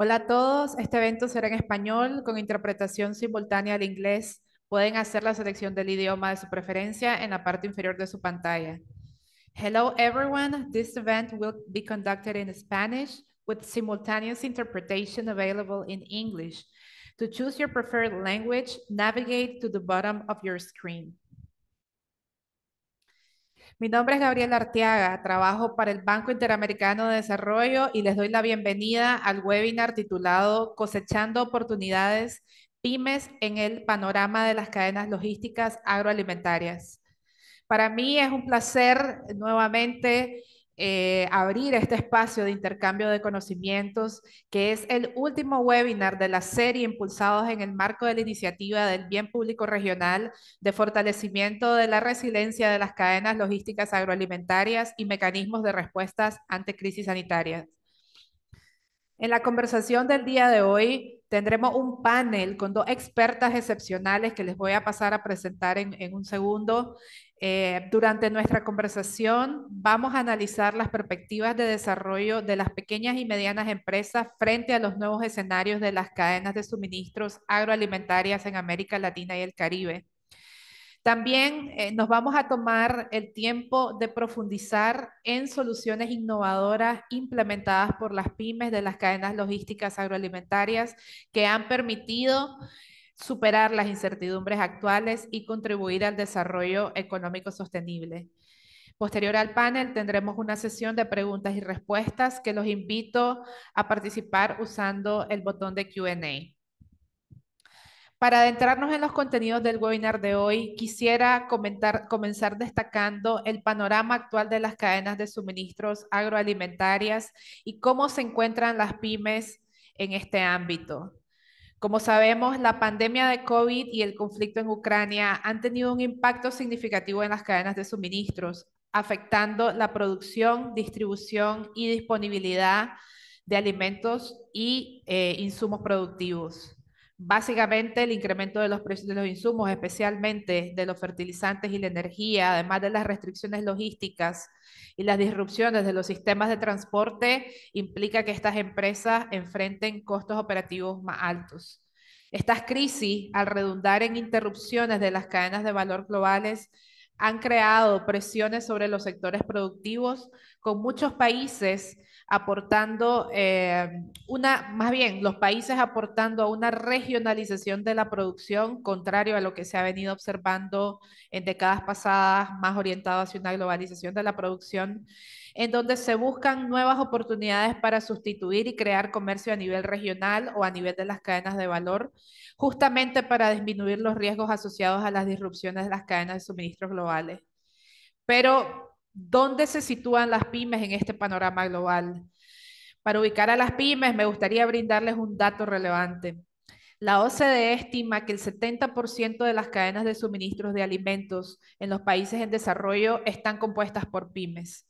Hola a todos, este evento será en español con interpretación simultánea al inglés. Pueden hacer la selección del idioma de su preferencia en la parte inferior de su pantalla. Hello everyone, this event will be conducted in Spanish with simultaneous interpretation available in English. To choose your preferred language, navigate to the bottom of your screen. Mi nombre es Gabriela Arteaga, trabajo para el Banco Interamericano de Desarrollo y les doy la bienvenida al webinar titulado Cosechando oportunidades pymes en el panorama de las cadenas logísticas agroalimentarias. Para mí es un placer nuevamente eh, abrir este espacio de intercambio de conocimientos, que es el último webinar de la serie impulsados en el marco de la iniciativa del Bien Público Regional de fortalecimiento de la resiliencia de las cadenas logísticas agroalimentarias y mecanismos de respuestas ante crisis sanitarias. En la conversación del día de hoy tendremos un panel con dos expertas excepcionales que les voy a pasar a presentar en, en un segundo. Eh, durante nuestra conversación vamos a analizar las perspectivas de desarrollo de las pequeñas y medianas empresas frente a los nuevos escenarios de las cadenas de suministros agroalimentarias en América Latina y el Caribe. También eh, nos vamos a tomar el tiempo de profundizar en soluciones innovadoras implementadas por las pymes de las cadenas logísticas agroalimentarias que han permitido superar las incertidumbres actuales y contribuir al desarrollo económico sostenible. Posterior al panel tendremos una sesión de preguntas y respuestas que los invito a participar usando el botón de Q&A. Para adentrarnos en los contenidos del webinar de hoy, quisiera comenzar destacando el panorama actual de las cadenas de suministros agroalimentarias y cómo se encuentran las pymes en este ámbito. Como sabemos, la pandemia de COVID y el conflicto en Ucrania han tenido un impacto significativo en las cadenas de suministros, afectando la producción, distribución y disponibilidad de alimentos y eh, insumos productivos. Básicamente, el incremento de los precios de los insumos, especialmente de los fertilizantes y la energía, además de las restricciones logísticas y las disrupciones de los sistemas de transporte implica que estas empresas enfrenten costos operativos más altos. Estas crisis, al redundar en interrupciones de las cadenas de valor globales, han creado presiones sobre los sectores productivos, con muchos países aportando eh, una, más bien, los países aportando a una regionalización de la producción, contrario a lo que se ha venido observando en décadas pasadas, más orientado hacia una globalización de la producción, en donde se buscan nuevas oportunidades para sustituir y crear comercio a nivel regional o a nivel de las cadenas de valor, justamente para disminuir los riesgos asociados a las disrupciones de las cadenas de suministros globales. Pero ¿Dónde se sitúan las pymes en este panorama global? Para ubicar a las pymes, me gustaría brindarles un dato relevante. La OCDE estima que el 70% de las cadenas de suministros de alimentos en los países en desarrollo están compuestas por pymes.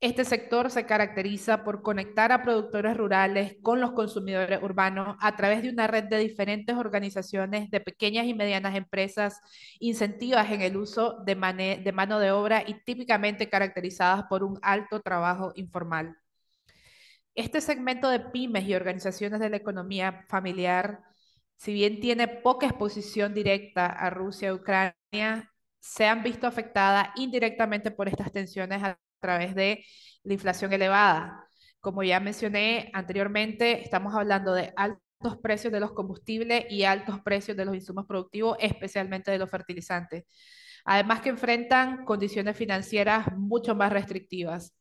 Este sector se caracteriza por conectar a productores rurales con los consumidores urbanos a través de una red de diferentes organizaciones de pequeñas y medianas empresas incentivas en el uso de, mano de obra y típicamente caracterizadas por un alto trabajo informal. Este segmento de pymes y organizaciones de la economía familiar, si bien tiene poca exposición directa a Rusia y Ucrania, se han visto afectadas indirectamente por estas tensiones través de la inflación elevada. Como ya mencioné anteriormente, estamos hablando de altos precios de los combustibles y altos precios de los insumos productivos, especialmente de los fertilizantes. Además que enfrentan condiciones financieras mucho más restrictivas.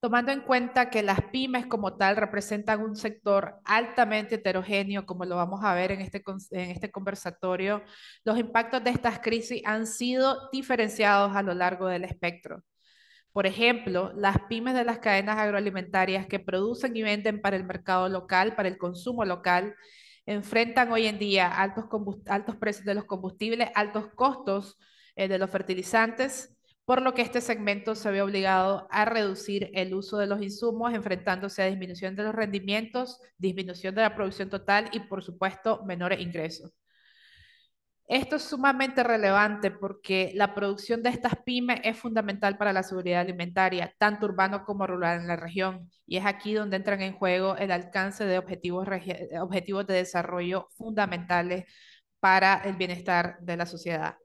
Tomando en cuenta que las pymes como tal representan un sector altamente heterogéneo, como lo vamos a ver en este, en este conversatorio, los impactos de estas crisis han sido diferenciados a lo largo del espectro. Por ejemplo, las pymes de las cadenas agroalimentarias que producen y venden para el mercado local, para el consumo local, enfrentan hoy en día altos, altos precios de los combustibles, altos costos eh, de los fertilizantes, por lo que este segmento se ve obligado a reducir el uso de los insumos, enfrentándose a disminución de los rendimientos, disminución de la producción total y, por supuesto, menores ingresos. Esto es sumamente relevante porque la producción de estas pymes es fundamental para la seguridad alimentaria, tanto urbano como rural en la región. Y es aquí donde entran en juego el alcance de objetivos, objetivos de desarrollo fundamentales para el bienestar de la sociedad.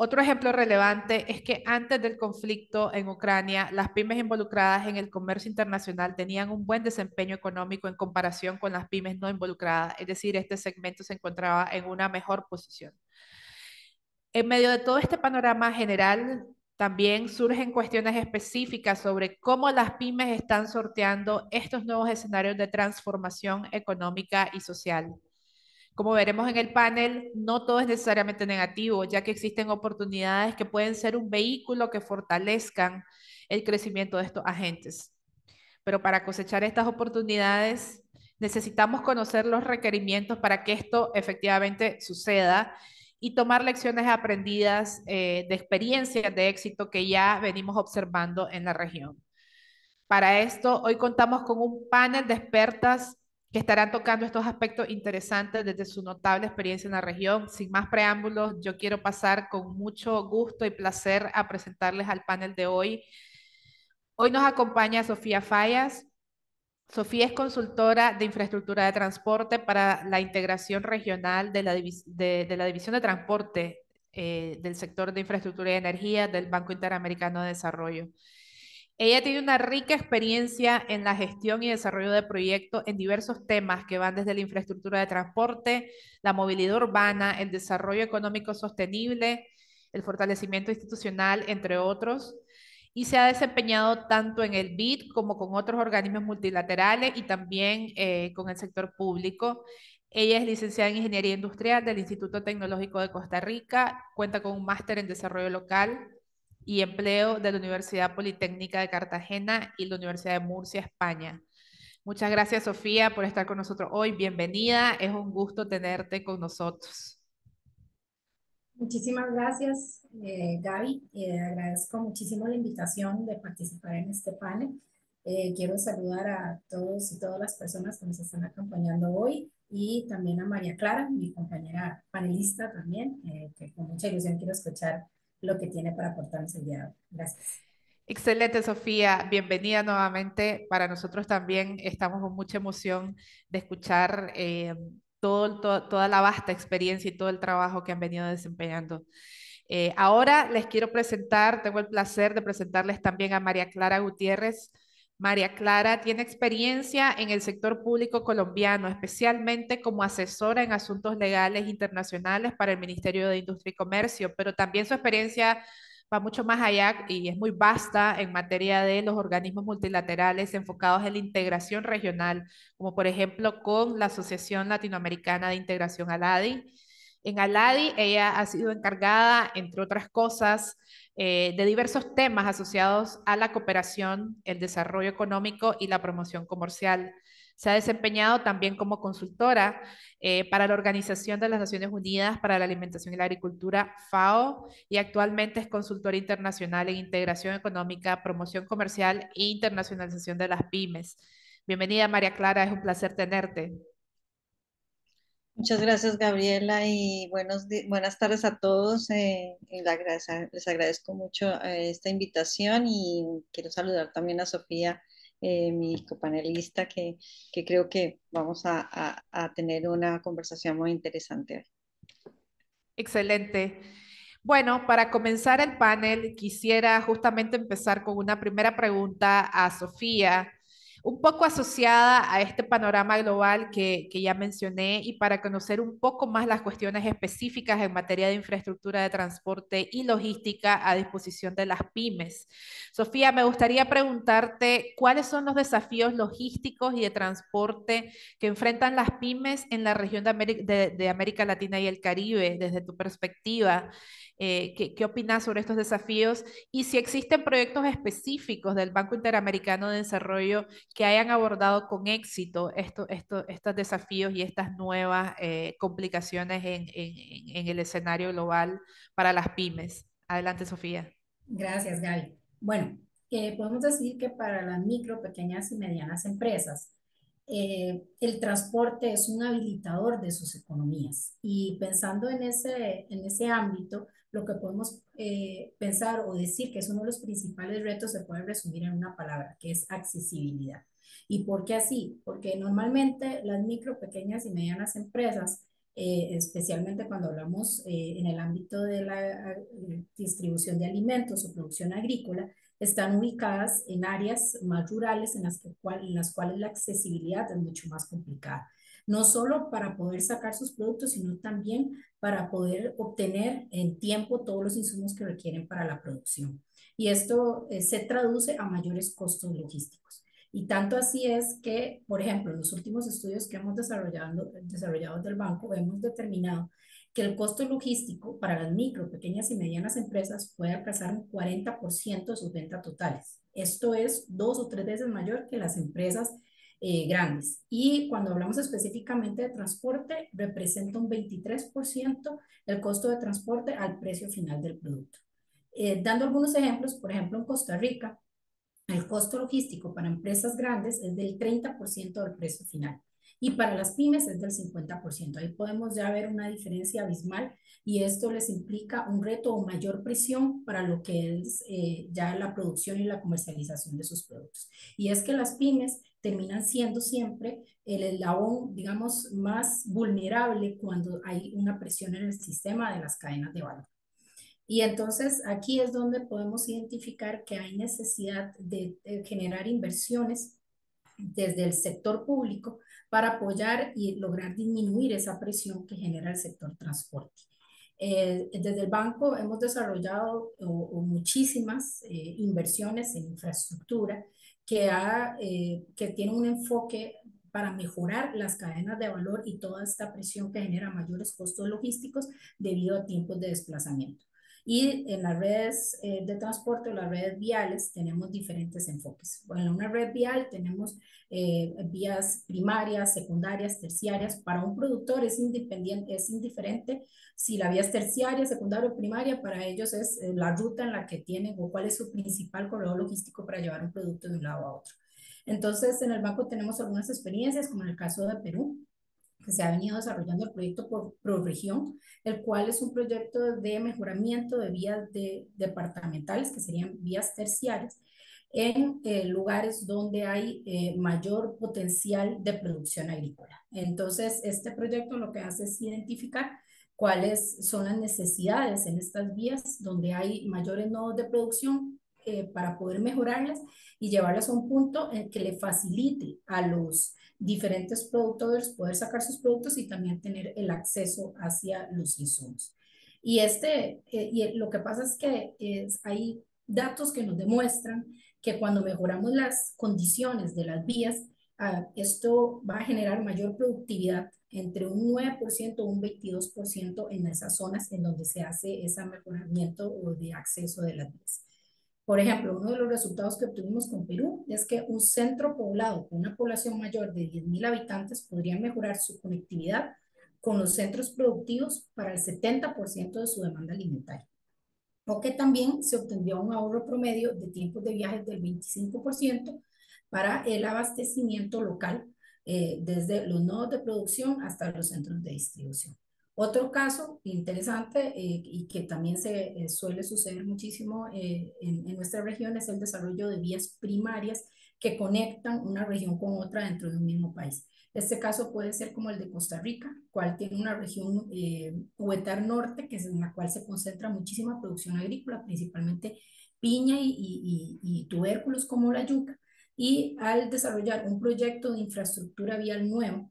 Otro ejemplo relevante es que antes del conflicto en Ucrania, las pymes involucradas en el comercio internacional tenían un buen desempeño económico en comparación con las pymes no involucradas, es decir, este segmento se encontraba en una mejor posición. En medio de todo este panorama general, también surgen cuestiones específicas sobre cómo las pymes están sorteando estos nuevos escenarios de transformación económica y social. Como veremos en el panel, no todo es necesariamente negativo, ya que existen oportunidades que pueden ser un vehículo que fortalezcan el crecimiento de estos agentes. Pero para cosechar estas oportunidades, necesitamos conocer los requerimientos para que esto efectivamente suceda y tomar lecciones aprendidas eh, de experiencias de éxito que ya venimos observando en la región. Para esto, hoy contamos con un panel de expertas que estarán tocando estos aspectos interesantes desde su notable experiencia en la región. Sin más preámbulos, yo quiero pasar con mucho gusto y placer a presentarles al panel de hoy. Hoy nos acompaña Sofía Fallas. Sofía es consultora de infraestructura de transporte para la integración regional de la, de, la División de Transporte eh, del sector de infraestructura y energía del Banco Interamericano de Desarrollo. Ella tiene una rica experiencia en la gestión y desarrollo de proyectos en diversos temas que van desde la infraestructura de transporte, la movilidad urbana, el desarrollo económico sostenible, el fortalecimiento institucional, entre otros, y se ha desempeñado tanto en el BID como con otros organismos multilaterales y también eh, con el sector público. Ella es licenciada en Ingeniería Industrial del Instituto Tecnológico de Costa Rica, cuenta con un máster en Desarrollo Local, y Empleo de la Universidad Politécnica de Cartagena y la Universidad de Murcia, España. Muchas gracias, Sofía, por estar con nosotros hoy. Bienvenida, es un gusto tenerte con nosotros. Muchísimas gracias, eh, Gaby. Eh, agradezco muchísimo la invitación de participar en este panel. Eh, quiero saludar a todos y todas las personas que nos están acompañando hoy y también a María Clara, mi compañera panelista también, eh, que con mucha ilusión quiero escuchar lo que tiene para aportarnos el día Gracias. Excelente, Sofía. Bienvenida nuevamente. Para nosotros también estamos con mucha emoción de escuchar eh, toda la vasta experiencia y todo el trabajo que han venido desempeñando. Eh, ahora les quiero presentar, tengo el placer de presentarles también a María Clara Gutiérrez. María Clara tiene experiencia en el sector público colombiano, especialmente como asesora en asuntos legales internacionales para el Ministerio de Industria y Comercio, pero también su experiencia va mucho más allá y es muy vasta en materia de los organismos multilaterales enfocados en la integración regional, como por ejemplo con la Asociación Latinoamericana de Integración ALADI. En ALADI ella ha sido encargada, entre otras cosas, eh, de diversos temas asociados a la cooperación, el desarrollo económico y la promoción comercial. Se ha desempeñado también como consultora eh, para la Organización de las Naciones Unidas para la Alimentación y la Agricultura, FAO, y actualmente es consultora internacional en integración económica, promoción comercial e internacionalización de las pymes. Bienvenida, María Clara, es un placer tenerte. Muchas gracias, Gabriela, y buenos buenas tardes a todos. Eh, les agradezco mucho eh, esta invitación y quiero saludar también a Sofía, eh, mi copanelista, que, que, creo que vamos a, a tener una conversación muy interesante. Excelente. Bueno, para comenzar el panel, quisiera justamente empezar con una primera pregunta a Sofía un poco asociada a este panorama global que, ya mencioné y para conocer un poco más las cuestiones específicas en materia de infraestructura de transporte y logística a disposición de las pymes. Sofía, me gustaría preguntarte cuáles son los desafíos logísticos y de transporte que enfrentan las pymes en la región de América Latina y el Caribe desde tu perspectiva. Eh, ¿qué, ¿qué, opinas sobre estos desafíos? Y si existen proyectos específicos del Banco Interamericano de Desarrollo que hayan abordado con éxito esto, esto, estos desafíos y estas nuevas eh, complicaciones en, en, en, el escenario global para las pymes. Adelante, Sofía. Gracias, Gaby. Bueno, eh, podemos decir que para las micro, pequeñas y medianas empresas, eh, el transporte es un habilitador de sus economías. Y pensando en ese, en ese ámbito, lo que podemos eh, pensar o decir que es uno de los principales retos se puede resumir en una palabra, que es accesibilidad. ¿Y por qué así? Porque normalmente las micro, pequeñas y medianas empresas, eh, especialmente cuando hablamos en el ámbito de la distribución de alimentos o producción agrícola, están ubicadas en áreas más rurales en las, que, en las cuales la accesibilidad es mucho más complicada. No solo para poder sacar sus productos, sino también para poder obtener en tiempo todos los insumos que requieren para la producción. Y esto eh, se traduce a mayores costos logísticos. Y tanto así es que, por ejemplo, en los últimos estudios que hemos desarrollado, desarrollado del banco, hemos determinado que el costo logístico para las micro, pequeñas y medianas empresas puede alcanzar un 40% de sus ventas totales. Esto es dos o tres veces mayor que las empresas eh, grandes. Y cuando hablamos específicamente de transporte, representa un 23% el costo de transporte al precio final del producto. Eh, dando algunos ejemplos, por ejemplo, en Costa Rica, el costo logístico para empresas grandes es del 30% del precio final y para las pymes es del 50%. Ahí podemos ya ver una diferencia abismal y esto les implica un reto o mayor presión para lo que es eh, ya la producción y la comercialización de sus productos. Y es que las pymes terminan siendo siempre el eslabón, digamos, más vulnerable cuando hay una presión en el sistema de las cadenas de valor. Y entonces aquí es donde podemos identificar que hay necesidad de, de generar inversiones desde el sector público para apoyar y lograr disminuir esa presión que genera el sector transporte. Eh, desde el banco hemos desarrollado muchísimas eh, inversiones en infraestructura que, ha, eh, que tienen un enfoque para mejorar las cadenas de valor y toda esta presión que genera mayores costos logísticos debido a tiempos de desplazamiento. Y en las redes eh, de transporte o las redes viales tenemos diferentes enfoques. Bueno, en una red vial tenemos eh, vías primarias, secundarias, terciarias. Para un productor es, independiente, es indiferente si la vía es terciaria, secundaria o primaria. Para ellos es eh, la ruta en la que tienen o cuál es su principal corredor logístico para llevar un producto de un lado a otro. Entonces, en el banco tenemos algunas experiencias, como en el caso de Perú, que se ha venido desarrollando el proyecto por, región, el cual es un proyecto de mejoramiento de vías de, departamentales, que serían vías terciarias, en eh, lugares donde hay eh, mayor potencial de producción agrícola. Entonces, este proyecto lo que hace es identificar cuáles son las necesidades en estas vías donde hay mayores nodos de producción eh, para poder mejorarlas y llevarlas a un punto en que le facilite a los diferentes productores poder sacar sus productos y también tener el acceso hacia los insumos. Y, este, eh, y lo que pasa es que es, hay datos que nos demuestran que cuando mejoramos las condiciones de las vías, ah, esto va a generar mayor productividad entre un 9% o un 22% en esas zonas en donde se hace ese mejoramiento o de acceso de las vías. Por ejemplo, uno de los resultados que obtuvimos con Perú es que un centro poblado con una población mayor de 10.000 habitantes podría mejorar su conectividad con los centros productivos para el 70% de su demanda alimentaria. O que también se obtendría un ahorro promedio de tiempos de viajes del 25% para el abastecimiento local, eh, desde los nodos de producción hasta los centros de distribución. Otro caso interesante eh, y que también se eh, suele suceder muchísimo eh, en, en, nuestra región es el desarrollo de vías primarias que conectan una región con otra dentro de un mismo país. Este caso puede ser como el de Costa Rica, cual tiene una región eh, Huetar Norte, que es en la cual se concentra muchísima producción agrícola, principalmente piña y, y, y tubérculos como la yuca. Y al desarrollar un proyecto de infraestructura vial nuevo,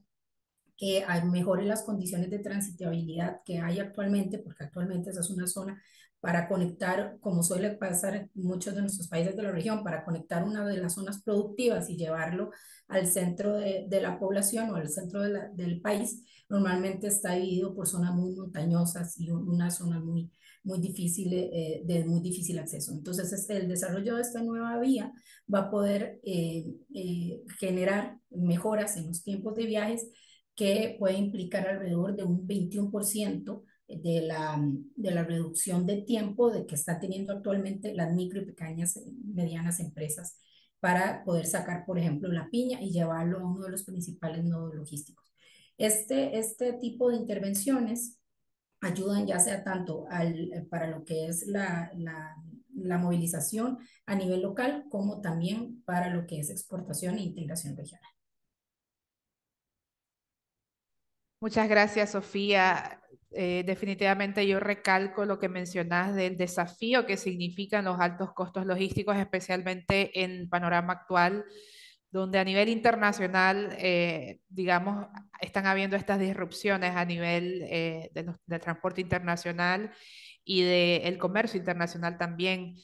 que mejore las condiciones de transitabilidad que hay actualmente, porque actualmente esa es una zona para conectar, como suele pasar en muchos de nuestros países de la región, para conectar una de las zonas productivas y llevarlo al centro de, de la población o al centro de la, del país, normalmente está dividido por zonas muy montañosas y una zona muy, muy difícil, eh, de muy difícil acceso. Entonces, el desarrollo de esta nueva vía va a poder eh, eh, generar mejoras en los tiempos de viajes que puede implicar alrededor de un 21% de la, de la reducción de tiempo de que están teniendo actualmente las micro y pequeñas medianas empresas para poder sacar, por ejemplo, la piña y llevarlo a uno de los principales nodos logísticos. Este, este tipo de intervenciones ayudan ya sea tanto al, para lo que es la, la, la, movilización a nivel local como también para lo que es exportación e integración regional. Muchas gracias, Sofía. Eh, definitivamente yo recalco lo que mencionas del desafío que significan los altos costos logísticos, especialmente en panorama actual, donde a nivel internacional, eh, digamos, están habiendo estas disrupciones a nivel eh, del transporte internacional y del comercio internacional también.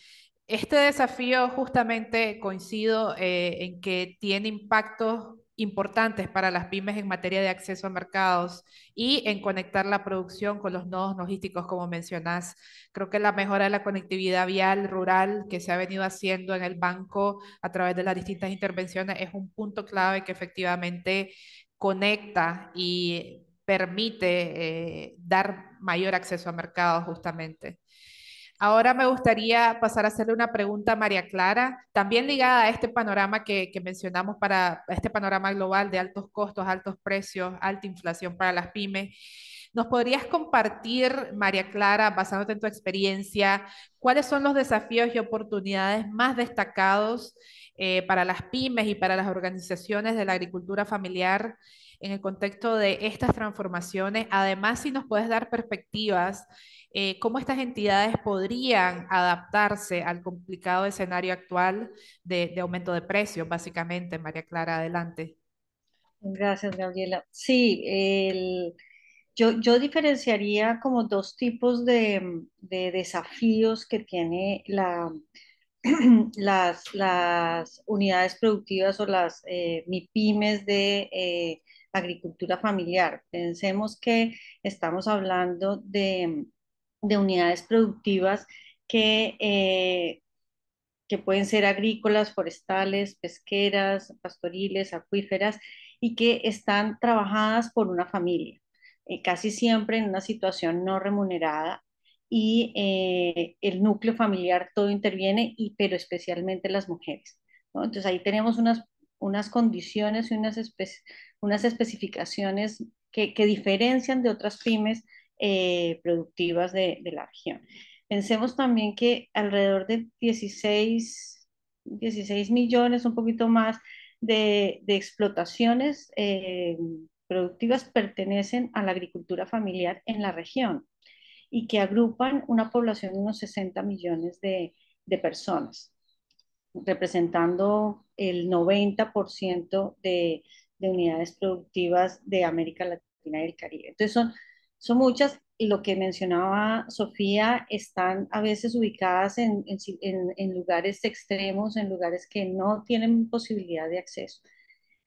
Este desafío justamente coincido en que tiene impactos importantes para las pymes en materia de acceso a mercados y en conectar la producción con los nodos logísticos, como mencionás. Creo que la mejora de la conectividad vial rural que se ha venido haciendo en el banco a través de las distintas intervenciones es un punto clave que efectivamente conecta y permite eh, dar mayor acceso a mercados justamente. Ahora me gustaría pasar a hacerle una pregunta a María Clara, también ligada a este panorama que, mencionamos para este panorama global de altos costos, altos precios, alta inflación para las pymes. ¿Nos podrías compartir, María Clara, basándote en tu experiencia, cuáles son los desafíos y oportunidades más destacados eh, para las pymes y para las organizaciones de la agricultura familiar en el contexto de estas transformaciones? Además, si nos puedes dar perspectivas eh, cómo estas entidades podrían adaptarse al complicado escenario actual de, aumento de precios, básicamente. María Clara, adelante. Gracias, Gabriela. Sí, yo, diferenciaría como dos tipos de, desafíos que tiene la, las, las, unidades productivas o las eh, MIPIMES de eh, agricultura familiar. Pensemos que estamos hablando de de unidades productivas que, eh, que pueden ser agrícolas, forestales, pesqueras, pastoriles, acuíferas y que están trabajadas por una familia, eh, casi siempre en una situación no remunerada y eh, el núcleo familiar todo interviene, y, pero especialmente las mujeres. Entonces ahí tenemos unas, unas condiciones y unas, unas especificaciones que, que diferencian de otras pymes eh, productivas de, la región. Pensemos también que alrededor de 16, 16 millones, un poquito más, de, explotaciones eh, productivas pertenecen a la agricultura familiar en la región y que agrupan una población de unos 60 millones de, personas, representando el 90% de, de unidades productivas de América Latina y el Caribe. Entonces son son muchas, lo que mencionaba Sofía, están a veces ubicadas en, lugares extremos, en lugares que no tienen posibilidad de acceso.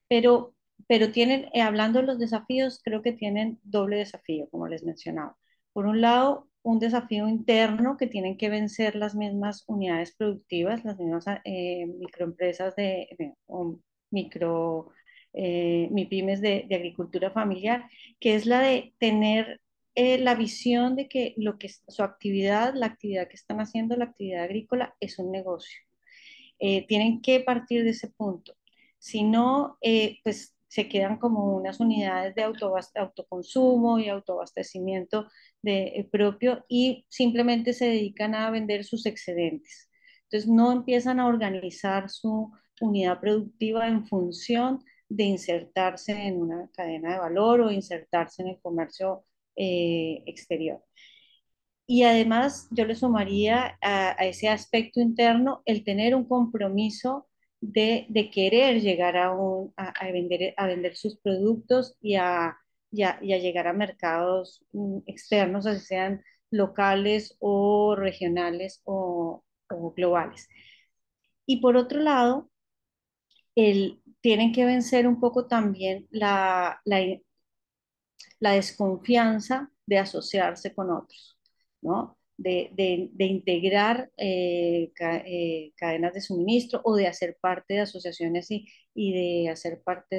Pero, pero tienen, eh, hablando de los desafíos, creo que tienen doble desafío, como les mencionaba. Por un lado, un desafío interno que tienen que vencer las mismas unidades productivas, las mismas eh, microempresas de, o micro eh, de, de, agricultura familiar, que es la de tener eh, la visión de que lo que su actividad, la actividad que están haciendo, la actividad agrícola, es un negocio. Eh, tienen que partir de ese punto. Si no, eh, pues se quedan como unas unidades de autoconsumo y autoabastecimiento de, propio y simplemente se dedican a vender sus excedentes. Entonces no empiezan a organizar su unidad productiva en función de insertarse en una cadena de valor o insertarse en el comercio eh, exterior. Y además yo le sumaría a, ese aspecto interno el tener un compromiso de, querer llegar a, a, vender, a vender sus productos y a, llegar a mercados mm, externos, así sean locales o regionales o, globales. Y por otro lado, el, tienen que vencer un poco también la, la desconfianza de asociarse con otros, ¿no? De, integrar eh, eh, cadenas de suministro o de hacer parte de asociaciones y, de hacer parte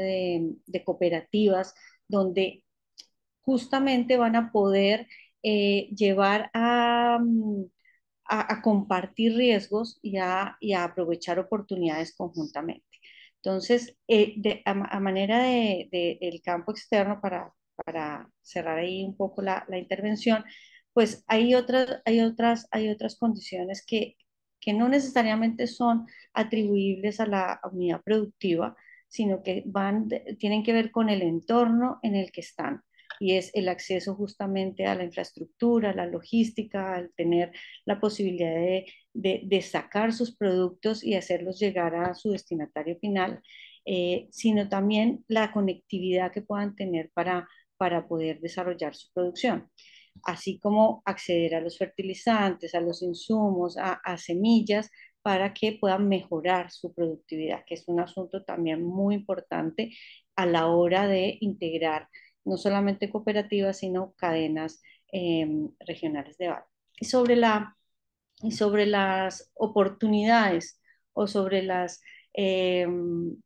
de, cooperativas donde justamente van a poder eh, llevar a, a, compartir riesgos y a, y aprovechar oportunidades conjuntamente. Entonces, a, manera del de, campo externo, para, para, cerrar ahí un poco la, la, intervención, pues hay otras, hay otras, hay otras condiciones que, que no necesariamente son atribuibles a la unidad productiva, sino que van, tienen que ver con el entorno en el que están y es el acceso justamente a la infraestructura, la logística, al tener la posibilidad de, de, sacar sus productos y hacerlos llegar a su destinatario final, eh, sino también la conectividad que puedan tener para, para poder desarrollar su producción así como acceder a los fertilizantes, a los insumos, a, a, semillas, para que puedan mejorar su productividad, que es un asunto también muy importante a la hora de integrar no solamente cooperativas, sino cadenas em, regionales de valor. Y sobre, la, y sobre las oportunidades o sobre las em,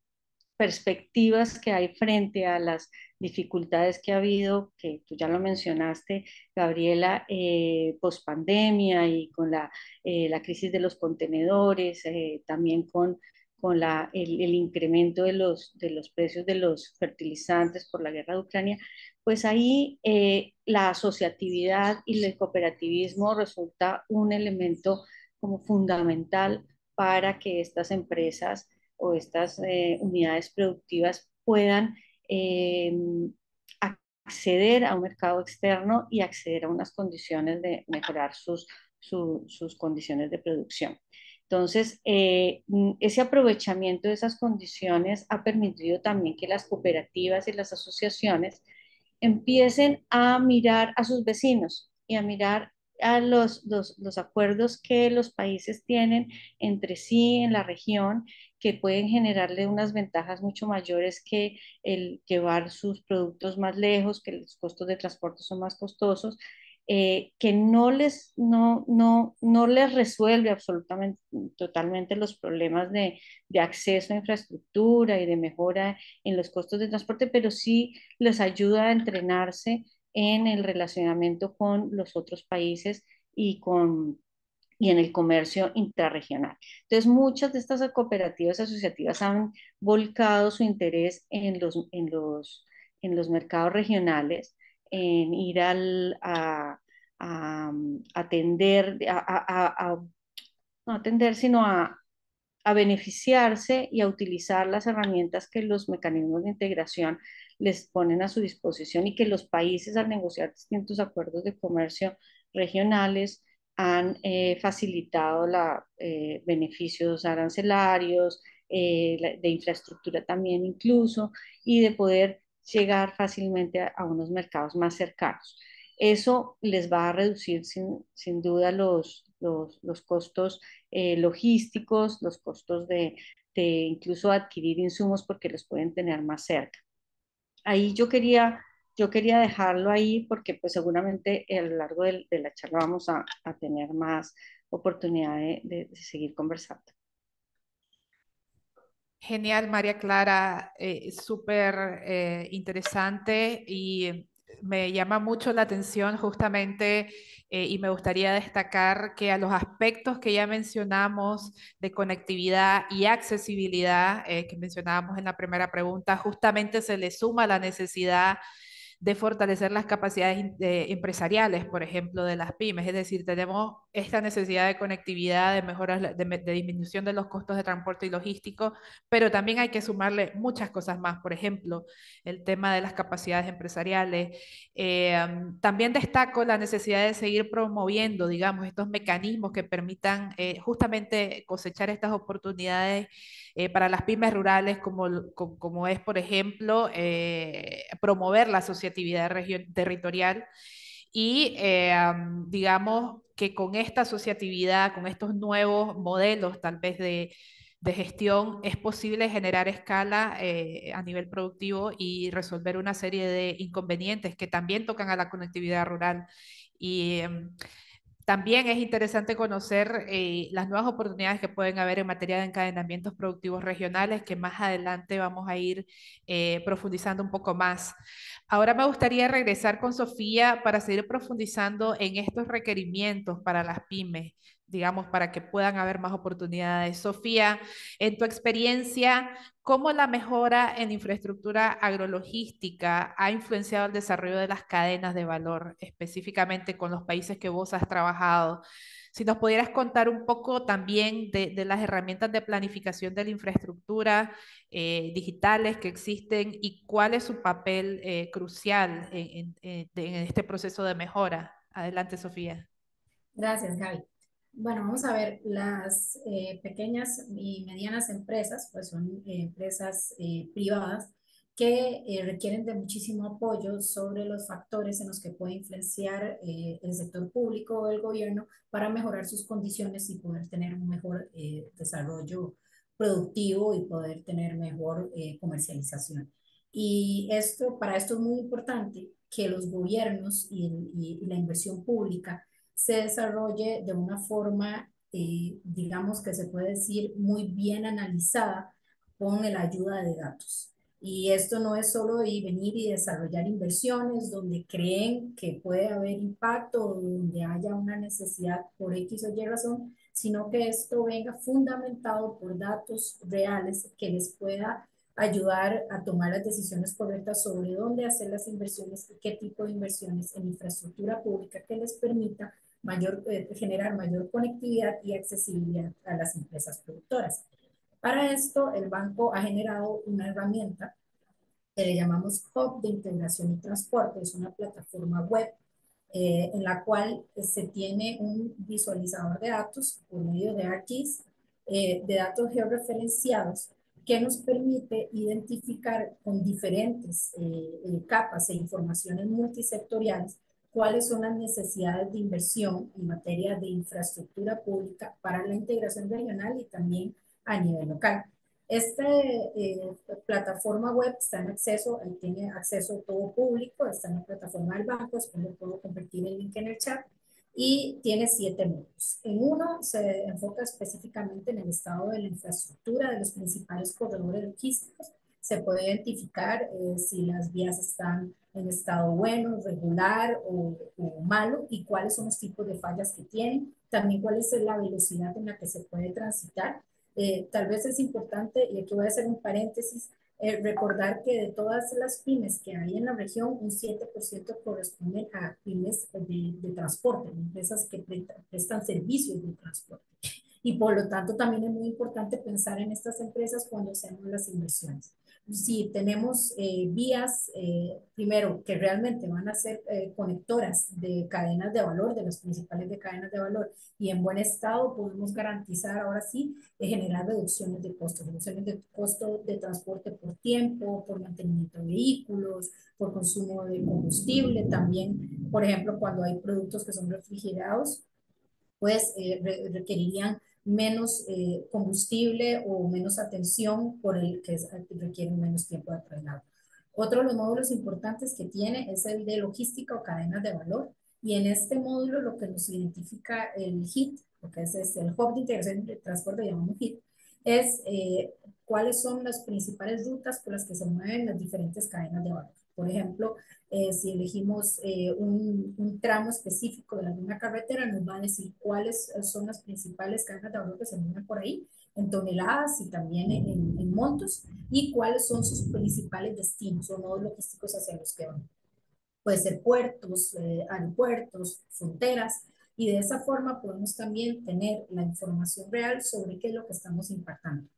perspectivas que hay frente a las dificultades que ha habido, que tú ya lo mencionaste, Gabriela, eh, post pandemia y con la, eh, la, crisis de los contenedores, eh, también con con la, el, incremento de los, de los precios de los fertilizantes por la guerra de Ucrania, pues ahí eh, la asociatividad y el cooperativismo resulta un elemento como fundamental para que estas empresas o estas eh, unidades productivas puedan eh, acceder a un mercado externo y acceder a unas condiciones de mejorar sus, sus condiciones de producción. Entonces, eh, mm, ese aprovechamiento de esas condiciones ha permitido también que las cooperativas y las asociaciones empiecen a mirar a sus vecinos y a mirar a los, los, acuerdos que los países tienen entre sí en la región que pueden generarle unas ventajas mucho mayores que el llevar sus productos más lejos, que los costos de transporte son más costosos eh, que no les, no, no, no les resuelve absolutamente, totalmente los problemas de, de, acceso a infraestructura y de mejora en los costos de transporte, pero sí les ayuda a entrenarse en el relacionamiento con los otros países y con y en el comercio intrarregional. Entonces, muchas de estas cooperativas asociativas han volcado su interés en los, en los, en los mercados regionales en ir al, a, atender, a, no atender, sino a, beneficiarse y a utilizar las herramientas que los mecanismos de integración les ponen a su disposición y que los países al negociar distintos acuerdos de comercio regionales han eh, facilitado la, eh, beneficios arancelarios, eh, de infraestructura también incluso, y de poder llegar fácilmente a, unos mercados más cercanos. Eso les va a reducir sin, sin duda los, los, los costos eh, logísticos, los costos de, de, incluso adquirir insumos porque los pueden tener más cerca. Ahí yo quería, yo quería dejarlo ahí porque pues seguramente a lo largo de, de la charla vamos a, a, tener más oportunidad de, seguir conversando. Genial, María Clara, eh, súper eh, interesante y me llama mucho la atención justamente eh, y me gustaría destacar que a los aspectos que ya mencionamos de conectividad y accesibilidad que mencionábamos en la primera pregunta, justamente se le suma la necesidad de fortalecer las capacidades empresariales, por ejemplo, de las pymes. Es decir, tenemos esta necesidad de conectividad, de mejoras, de, disminución de los costos de transporte y logístico, pero también hay que sumarle muchas cosas más. Por ejemplo, el tema de las capacidades empresariales. Eh, también destaco la necesidad de seguir promoviendo, digamos, estos mecanismos que permitan eh, justamente cosechar estas oportunidades eh, para las pymes rurales, como, como, es, por ejemplo, promover la sociedad actividad territorial y eh, digamos que con esta asociatividad, con estos nuevos modelos tal vez de, de gestión, es posible generar escala eh, a nivel productivo y resolver una serie de inconvenientes que también tocan a la conectividad rural. Y em, también es interesante conocer eh, las nuevas oportunidades que pueden haber en materia de encadenamientos productivos regionales, que más adelante vamos a ir profundizando un poco más. Ahora me gustaría regresar con Sofía para seguir profundizando en estos requerimientos para las pymes digamos, para que puedan haber más oportunidades. Sofía, en tu experiencia, ¿cómo la mejora en infraestructura agrologística ha influenciado el desarrollo de las cadenas de valor, específicamente con los países que vos has trabajado? Si nos pudieras contar un poco también de, las herramientas de planificación de la infraestructura eh, digitales que existen y cuál es su papel eh, crucial en, este proceso de mejora. Adelante, Sofía. Gracias, Gaby. Bueno, vamos a ver, las eh, pequeñas y medianas empresas, pues son empresas privadas que eh, requieren de muchísimo apoyo sobre los factores en los que puede influenciar eh, el sector público o el gobierno para mejorar sus condiciones y poder tener un mejor eh, desarrollo productivo y poder tener mejor comercialización. Y esto, para esto es muy importante que los gobiernos y, y la inversión pública se desarrolle de una forma, digamos que se puede decir, muy bien analizada con la ayuda de datos. Y esto no es solo ir, venir y desarrollar inversiones donde creen que puede haber impacto o donde haya una necesidad por X o Y razón, sino que esto venga fundamentado por datos reales que les pueda ayudar a tomar las decisiones correctas sobre dónde hacer las inversiones y qué tipo de inversiones en infraestructura pública que les permita mayor, eh, generar mayor conectividad y accesibilidad a las empresas productoras. Para esto, el banco ha generado una herramienta que le llamamos Hub de Integración y Transporte. Es una plataforma web eh, en la cual se tiene un visualizador de datos por medio de ArcGIS, eh, de datos georreferenciados, que nos permite identificar con diferentes eh, capas e informaciones multisectoriales cuáles son las necesidades de inversión en materia de infraestructura pública para la integración regional y también a nivel local. Esta eh, plataforma web está en acceso, tiene acceso todo público, está en la plataforma del banco, después le puedo convertir el link en el chat y tiene siete módulos. En uno se enfoca específicamente en el estado de la infraestructura de los principales corredores logísticos. Se puede identificar eh, si las vías están en estado bueno, regular o, malo y cuáles son los tipos de fallas que tienen. También cuál es la velocidad en la que se puede transitar eh, tal vez es importante, y aquí voy a hacer un paréntesis, eh, recordar que de todas las pymes que hay en la región, un 7% corresponden a pymes de transporte, empresas que prestan servicios de transporte. Y por lo tanto también es muy importante pensar en estas empresas cuando hacemos las inversiones si tenemos eh, vías, eh, primero, que realmente van a ser eh, conectoras de cadenas de valor, de las principales de cadenas de valor, y en buen estado, podemos garantizar ahora sí generar reducciones de costos, reducciones de costo de transporte por tiempo, por mantenimiento de vehículos, por consumo de combustible, también, por ejemplo, cuando hay productos que son refrigerados, pues requerirían menos eh, combustible o menos atención por el que requiere menos tiempo de traslado. Otro de los módulos importantes que tiene es el de logística o cadenas de valor. Y en este módulo lo que nos identifica el HIT, lo que es, el Hub de Integración de Transporte, llamamos HIT, es eh, cuáles son las principales rutas por las que se mueven las diferentes cadenas de valor. Por ejemplo, eh, si elegimos eh, un, un, tramo específico de alguna carretera, nos va a decir cuáles son las principales cadenas de valor que se mueven por ahí, en toneladas y también en, en, montos, y cuáles son sus principales destinos o nodos logísticos hacia los que van. Puede ser puertos, eh, aeropuertos, fronteras, y de esa forma podemos también tener la información real sobre qué es lo que estamos impactando.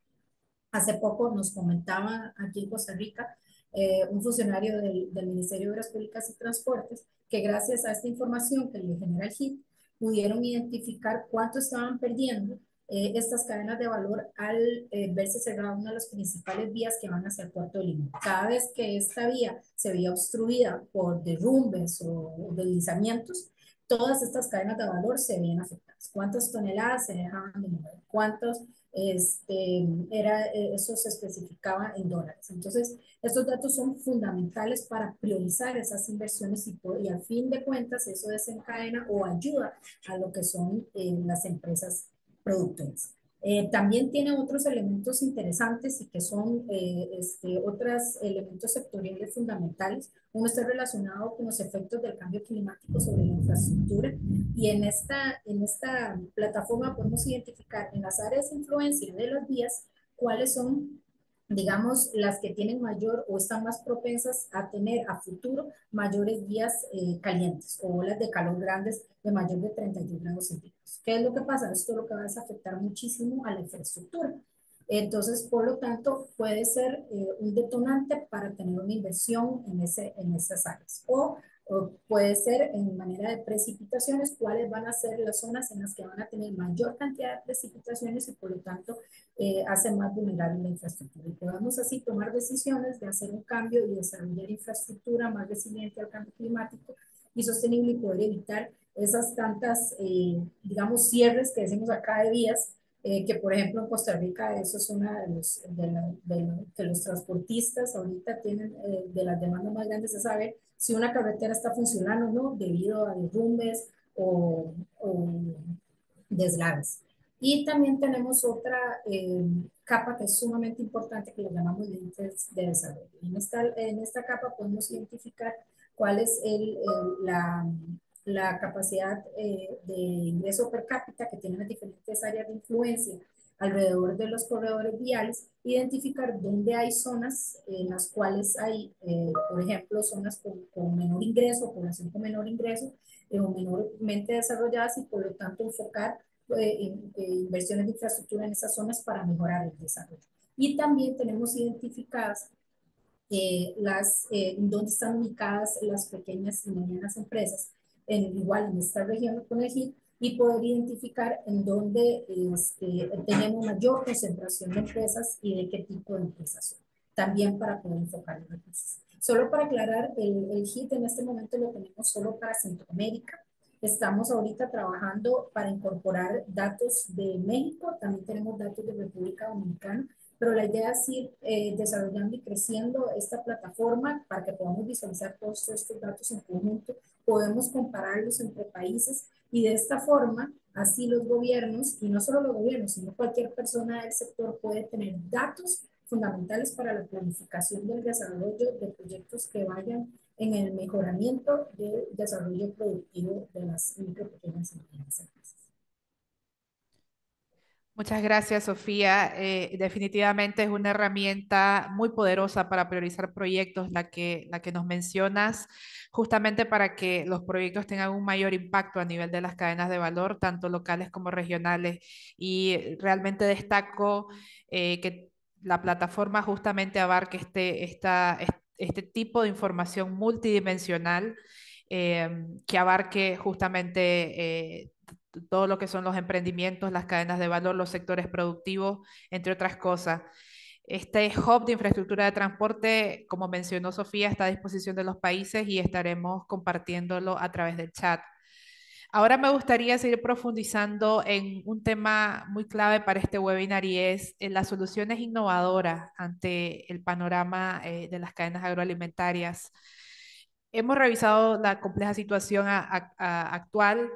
Hace poco nos comentaba aquí en Costa Rica eh, un funcionario del, del, Ministerio de Obras Públicas y Transportes, que gracias a esta información que le genera el HIT, pudieron identificar cuánto estaban perdiendo eh, estas cadenas de valor al eh, verse cerrada una de las principales vías que van hacia el puerto de Lima. Cada vez que esta vía se veía obstruida por derrumbes o deslizamientos, todas estas cadenas de valor se veían afectadas. ¿Cuántas toneladas se dejaban de mover? ¿Cuántos este, era, eh, eso se especificaba en dólares. Entonces, estos datos son fundamentales para priorizar esas inversiones y, y al fin de cuentas eso desencadena o ayuda a lo que son eh, las empresas productoras. Eh, también tiene otros elementos interesantes y que son eh, este, otros elementos sectoriales fundamentales. Uno está relacionado con los efectos del cambio climático sobre la infraestructura y en esta, en esta plataforma podemos identificar en las áreas de influencia de las vías cuáles son digamos, las que tienen mayor o están más propensas a tener a futuro mayores días eh, calientes o olas de calor grandes de mayor de 32 grados centígrados. ¿Qué es lo que pasa? Esto lo que va a afectar muchísimo a la infraestructura. Entonces, por lo tanto, puede ser eh, un detonante para tener una inversión en, ese, en esas áreas. O o puede ser en manera de precipitaciones, cuáles van a ser las zonas en las que van a tener mayor cantidad de precipitaciones y por lo tanto eh, hace más vulnerable la infraestructura. Y podemos así tomar decisiones de hacer un cambio y desarrollar infraestructura más resiliente al cambio climático y sostenible y poder evitar esas tantas, eh, digamos, cierres que decimos acá de vías eh, que por ejemplo en Costa Rica eso es una de los, de, los transportistas ahorita tienen eh, de las demandas más grandes es saber si una carretera está funcionando o no debido a derrumbes o, o deslaves. Y también tenemos otra eh, capa que es sumamente importante que lo llamamos límites de desarrollo. En esta, en esta capa podemos identificar cuál es el, la, la capacidad eh, de ingreso per cápita que tienen las diferentes áreas de influencia alrededor de los corredores viales, identificar dónde hay zonas en las cuales hay, eh, por ejemplo, zonas con, menor ingreso, población con menor ingreso eh, o menormente desarrolladas y por lo tanto enfocar inversiones de infraestructura en esas zonas para mejorar el desarrollo. Y también tenemos identificadas las, dónde están ubicadas las pequeñas y medianas empresas en, igual en esta región con el y poder identificar en dónde este, tenemos mayor concentración de empresas y de qué tipo de empresas son, también para poder enfocar los recursos. Solo para aclarar, el, el HIT en este momento lo tenemos solo para Centroamérica. Estamos ahorita trabajando para incorporar datos de México, también tenemos datos de República Dominicana, pero la idea es ir eh, desarrollando y creciendo esta plataforma para que podamos visualizar todos estos datos en conjunto, podemos compararlos entre países y de esta forma, así los gobiernos, y no solo los gobiernos, sino cualquier persona del sector puede tener datos fundamentales para la planificación del desarrollo de proyectos que vayan en el mejoramiento del desarrollo productivo de las micro, pequeñas y. Muchas gracias, Sofía. Eh, definitivamente es una herramienta muy poderosa para priorizar proyectos, la que, la que nos mencionas, justamente para que los proyectos tengan un mayor impacto a nivel de las cadenas de valor, tanto locales como regionales. Y realmente destaco eh, que la plataforma justamente abarque este, este tipo de información multidimensional. Eh, que abarque justamente todo lo que son los emprendimientos, las cadenas de valor, los sectores productivos, entre otras cosas. Este hub de infraestructura de transporte, como mencionó Sofía, está a disposición de los países y estaremos compartiéndolo a través del chat. Ahora me gustaría seguir profundizando en un tema muy clave para este webinar y es en las soluciones innovadoras ante el panorama eh, de las cadenas agroalimentarias. Hemos revisado la compleja situación actual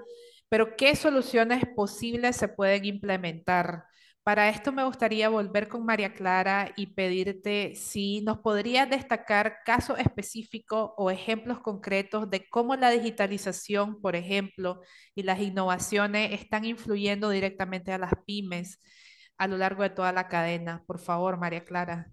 pero ¿qué soluciones posibles se pueden implementar? Para esto me gustaría volver con María Clara y pedirte si nos podrías destacar casos específicos o ejemplos concretos de cómo la digitalización, por ejemplo, y las innovaciones están influyendo directamente a las pymes a lo largo de toda la cadena. Por favor, María Clara.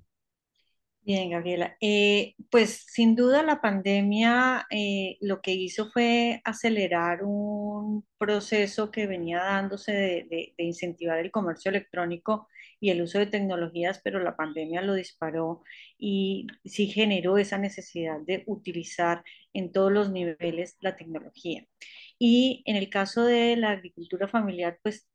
Bien, Gabriela. Eh, pues sin duda la pandemia eh, lo que hizo fue acelerar un proceso que venía dándose de, incentivar el comercio electrónico y el uso de tecnologías, pero la pandemia lo disparó y sí generó esa necesidad de utilizar en todos los niveles la tecnología. Y en el caso de la agricultura familiar, pues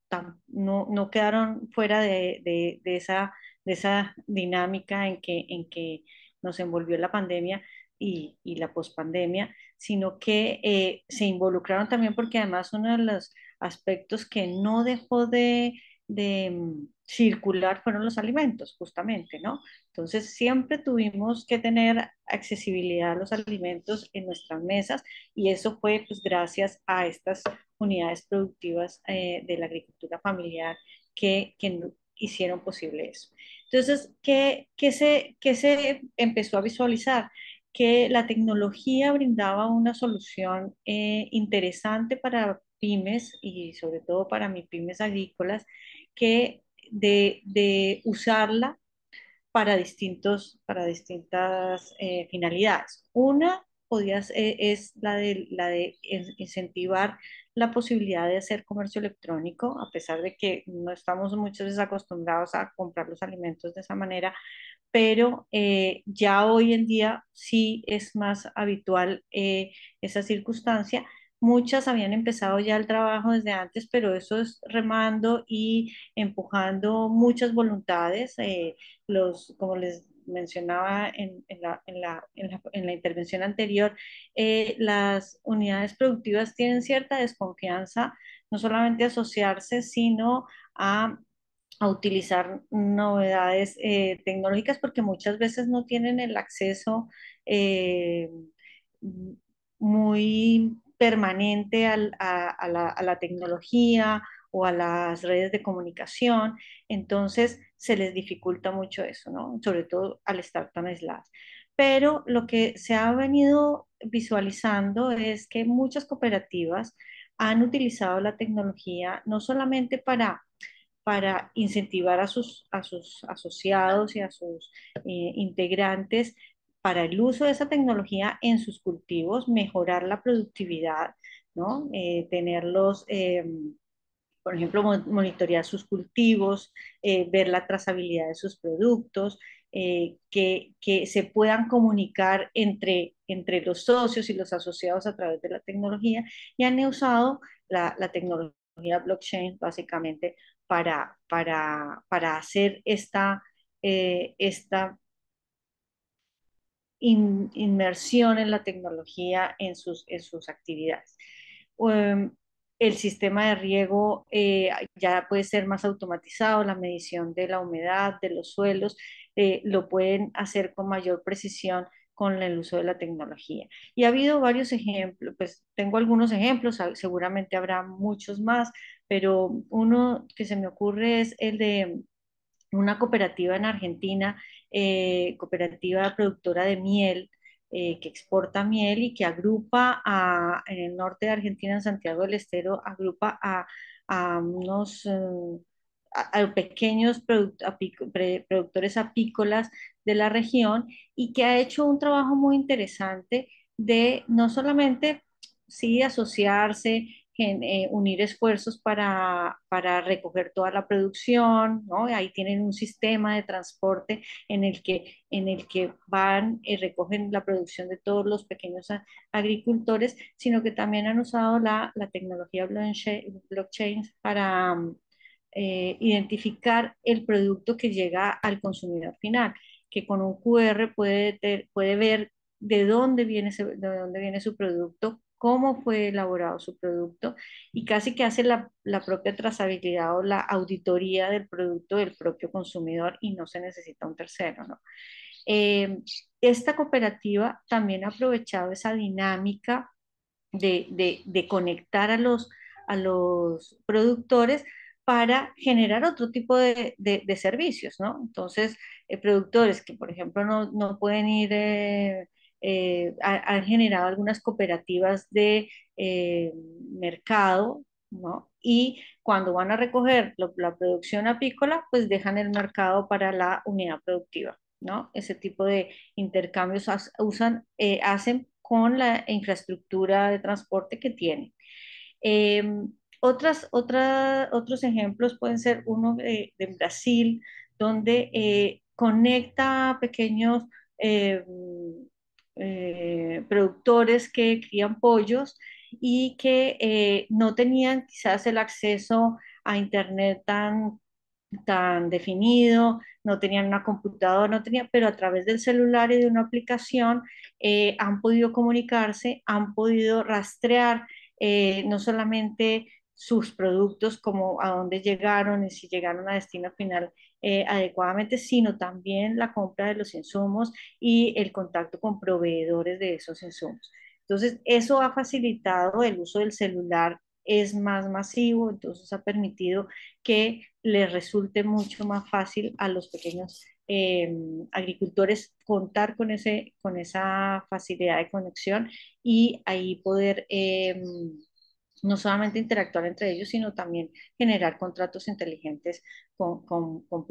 no, no quedaron fuera de, de esa de esa dinámica en que, en que nos envolvió la pandemia y, y la pospandemia, sino que eh, se involucraron también porque además uno de los aspectos que no dejó de, de mm, circular fueron los alimentos, justamente, ¿no? Entonces siempre tuvimos que tener accesibilidad a los alimentos en nuestras mesas y eso fue pues gracias a estas unidades productivas eh, de la agricultura familiar que, que hicieron posible eso. Entonces, ¿qué, qué, se, ¿qué se empezó a visualizar? Que la tecnología brindaba una solución eh, interesante para pymes y sobre todo para mis pymes agrícolas, que de, usarla para, distintos, para distintas eh, finalidades. Una podía, eh, es la de, la de incentivar la posibilidad de hacer comercio electrónico, a pesar de que no estamos muchas veces acostumbrados a comprar los alimentos de esa manera, pero eh, ya hoy en día sí es más habitual esa circunstancia Muchas habían empezado ya el trabajo desde antes, pero eso es remando y empujando muchas voluntades. Eh, los, como les mencionaba en, la, en, la, en, la, intervención anterior, eh, las unidades productivas tienen cierta desconfianza, no solamente a asociarse, sino a, utilizar novedades eh, tecnológicas porque muchas veces no tienen el acceso muy permanente a, la, tecnología o a las redes de comunicación, entonces se les dificulta mucho eso, ¿no? Sobre todo al estar tan aisladas. Pero lo que se ha venido visualizando es que muchas cooperativas han utilizado la tecnología no solamente para para incentivar a sus, a sus asociados y a sus eh, integrantes para el uso de esa tecnología en sus cultivos, mejorar la productividad, ¿no? Eh, tenerlos, eh, por ejemplo, monitorear sus cultivos, eh, ver la trazabilidad de sus productos, que, que, se puedan comunicar entre, entre los socios y los asociados a través de la tecnología y han usado la, la tecnología blockchain básicamente para, para, para hacer esta, esta inmersión en la tecnología en sus, en sus actividades. Um, el sistema de riego eh, ya puede ser más automatizado, la medición de la humedad, de los suelos, eh, lo pueden hacer con mayor precisión con el uso de la tecnología. Y ha habido varios ejemplos, pues tengo algunos ejemplos, seguramente habrá muchos más, pero uno que se me ocurre es el de una cooperativa en Argentina, eh, cooperativa productora de miel, eh, que exporta miel y que agrupa a, en el norte de Argentina, en Santiago del Estero, agrupa a, unos eh, pequeños productores apícolas de la región y que ha hecho un trabajo muy interesante de no solamente sí asociarse eh, unir esfuerzos para, para, recoger toda la producción, ¿no? Ahí tienen un sistema de transporte en el que, en el que van y recogen la producción de todos los pequeños agricultores, sino que también han usado la, la tecnología blockchain para eh, identificar el producto que llega al consumidor final, que con un QR puede, puede ver de dónde viene, de dónde viene su producto, cómo fue elaborado su producto y casi que hace la, propia trazabilidad o la auditoría del producto del propio consumidor y no se necesita un tercero, ¿no? Eh, esta cooperativa también ha aprovechado esa dinámica de, conectar a los, productores para generar otro tipo de, servicios, ¿no? Entonces, eh, productores que, por ejemplo, no, pueden ir... Eh, eh, han generado algunas cooperativas de eh, mercado, ¿no? Y cuando van a recoger la producción apícola, pues dejan el mercado para la unidad productiva, ¿no? Ese tipo de intercambios usan, eh, hacen con la infraestructura de transporte que tienen. Em, otras, otros ejemplos pueden ser uno de, de Brasil, donde conecta pequeños em, eh, productores que crían pollos y que eh, no tenían quizás el acceso a Internet tan, tan definido, no tenían una computadora, no tenían, pero a través del celular y de una aplicación eh, han podido comunicarse, han podido rastrear no solamente sus productos, como a dónde llegaron y si llegaron a destino final eh, adecuadamente, sino también la compra de los insumos y el contacto con proveedores de esos insumos. Entonces, eso ha facilitado el uso del celular es más masivo, entonces ha permitido que les resulte mucho más fácil a los pequeños eh, agricultores contar con, ese, con esa facilidad de conexión y ahí poder eh, no solamente interactuar entre ellos, sino también generar contratos inteligentes con, con, con,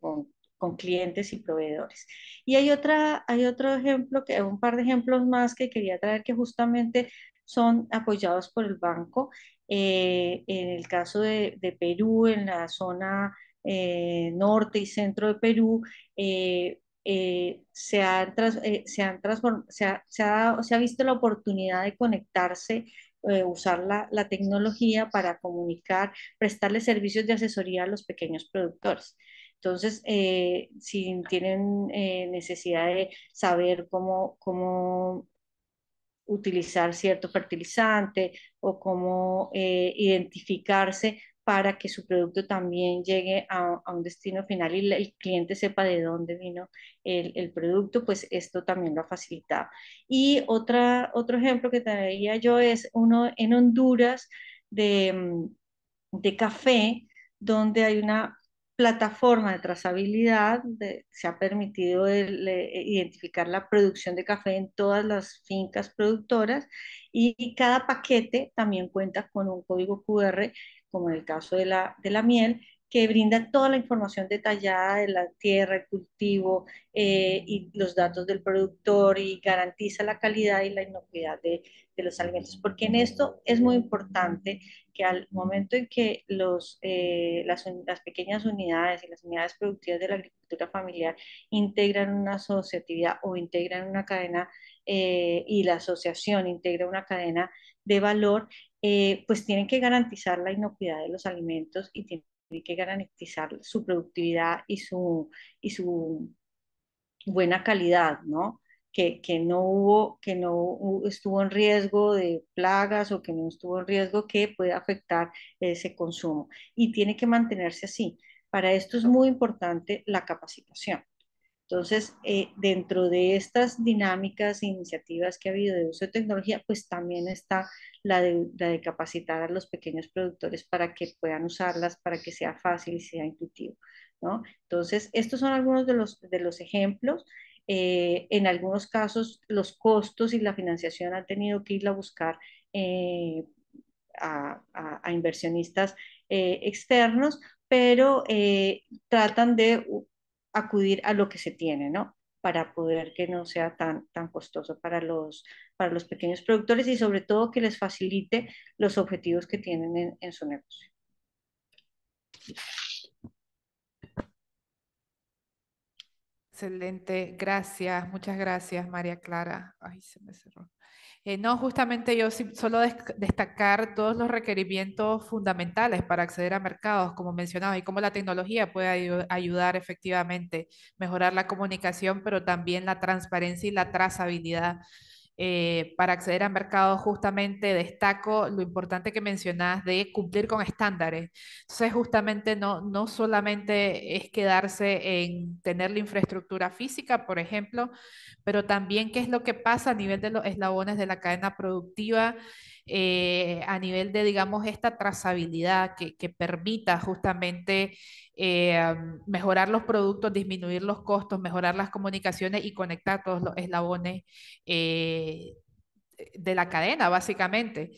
con, con clientes y proveedores. Y hay, otra, hay otro ejemplo, que, un par de ejemplos más que quería traer que justamente son apoyados por el banco. Eh, en el caso de, de, Perú, en la zona eh, norte y centro de Perú, eh, se, han se, han se, ha, se, ha, se, ha, visto la oportunidad de conectarse usar la, la, tecnología para comunicar, prestarle servicios de asesoría a los pequeños productores. Entonces, eh, si tienen eh, necesidad de saber cómo, cómo utilizar cierto fertilizante o cómo eh, identificarse para que su producto también llegue a, un destino final y el cliente sepa de dónde vino el, producto, pues esto también lo ha facilitado. Y otra, otro ejemplo que traía yo es uno en Honduras de, mm, de café, donde hay una plataforma de trazabilidad, se ha permitido identificar la producción de café en todas las fincas productoras y, cada paquete también cuenta con un código QR, como en el caso de la, de la miel, que brinda toda la información detallada de la tierra, el cultivo eh, y los datos del productor y garantiza la calidad y la inocuidad de, de, los alimentos. Porque en esto es muy importante que al momento en que los, eh, las, pequeñas unidades y las unidades productivas de la agricultura familiar integran una asociatividad o integran una cadena eh, y la asociación integra una cadena de valor, pues tienen que garantizar la inocuidad de los alimentos y tienen que garantizar su productividad y su, y su buena calidad, ¿no? Que, que, no hubo, que no estuvo en riesgo de plagas o que no estuvo en riesgo que pueda afectar ese consumo. Y tiene que mantenerse así. Para esto es muy importante la capacitación. Entonces, eh, dentro de estas dinámicas e iniciativas que ha habido de uso de tecnología, pues también está la de, de, capacitar a los pequeños productores para que puedan usarlas, para que sea fácil y sea intuitivo. ¿no? Entonces, estos son algunos de los, de los ejemplos. Eh, en algunos casos, los costos y la financiación han tenido que ir a buscar eh, a, a, a, inversionistas eh, externos, pero eh, tratan de acudir a lo que se tiene, ¿no? Para poder que no sea tan, tan costoso para los, para los pequeños productores y sobre todo que les facilite los objetivos que tienen en, en su negocio. Excelente, gracias, muchas gracias María Clara. Ay, se me cerró. Eh, no, justamente yo solo destacar todos los requerimientos fundamentales para acceder a mercados, como mencionaba, y cómo la tecnología puede ayudar efectivamente, mejorar la comunicación, pero también la transparencia y la trazabilidad eh, para acceder a mercados, justamente destaco lo importante que mencionas de cumplir con estándares. Entonces, justamente no, no solamente es quedarse en tener la infraestructura física, por ejemplo, pero también qué es lo que pasa a nivel de los eslabones de la cadena productiva. Eh, a nivel de, digamos, esta trazabilidad que, permita justamente eh, mejorar los productos, disminuir los costos, mejorar las comunicaciones y conectar todos los eslabones eh, de la cadena, básicamente.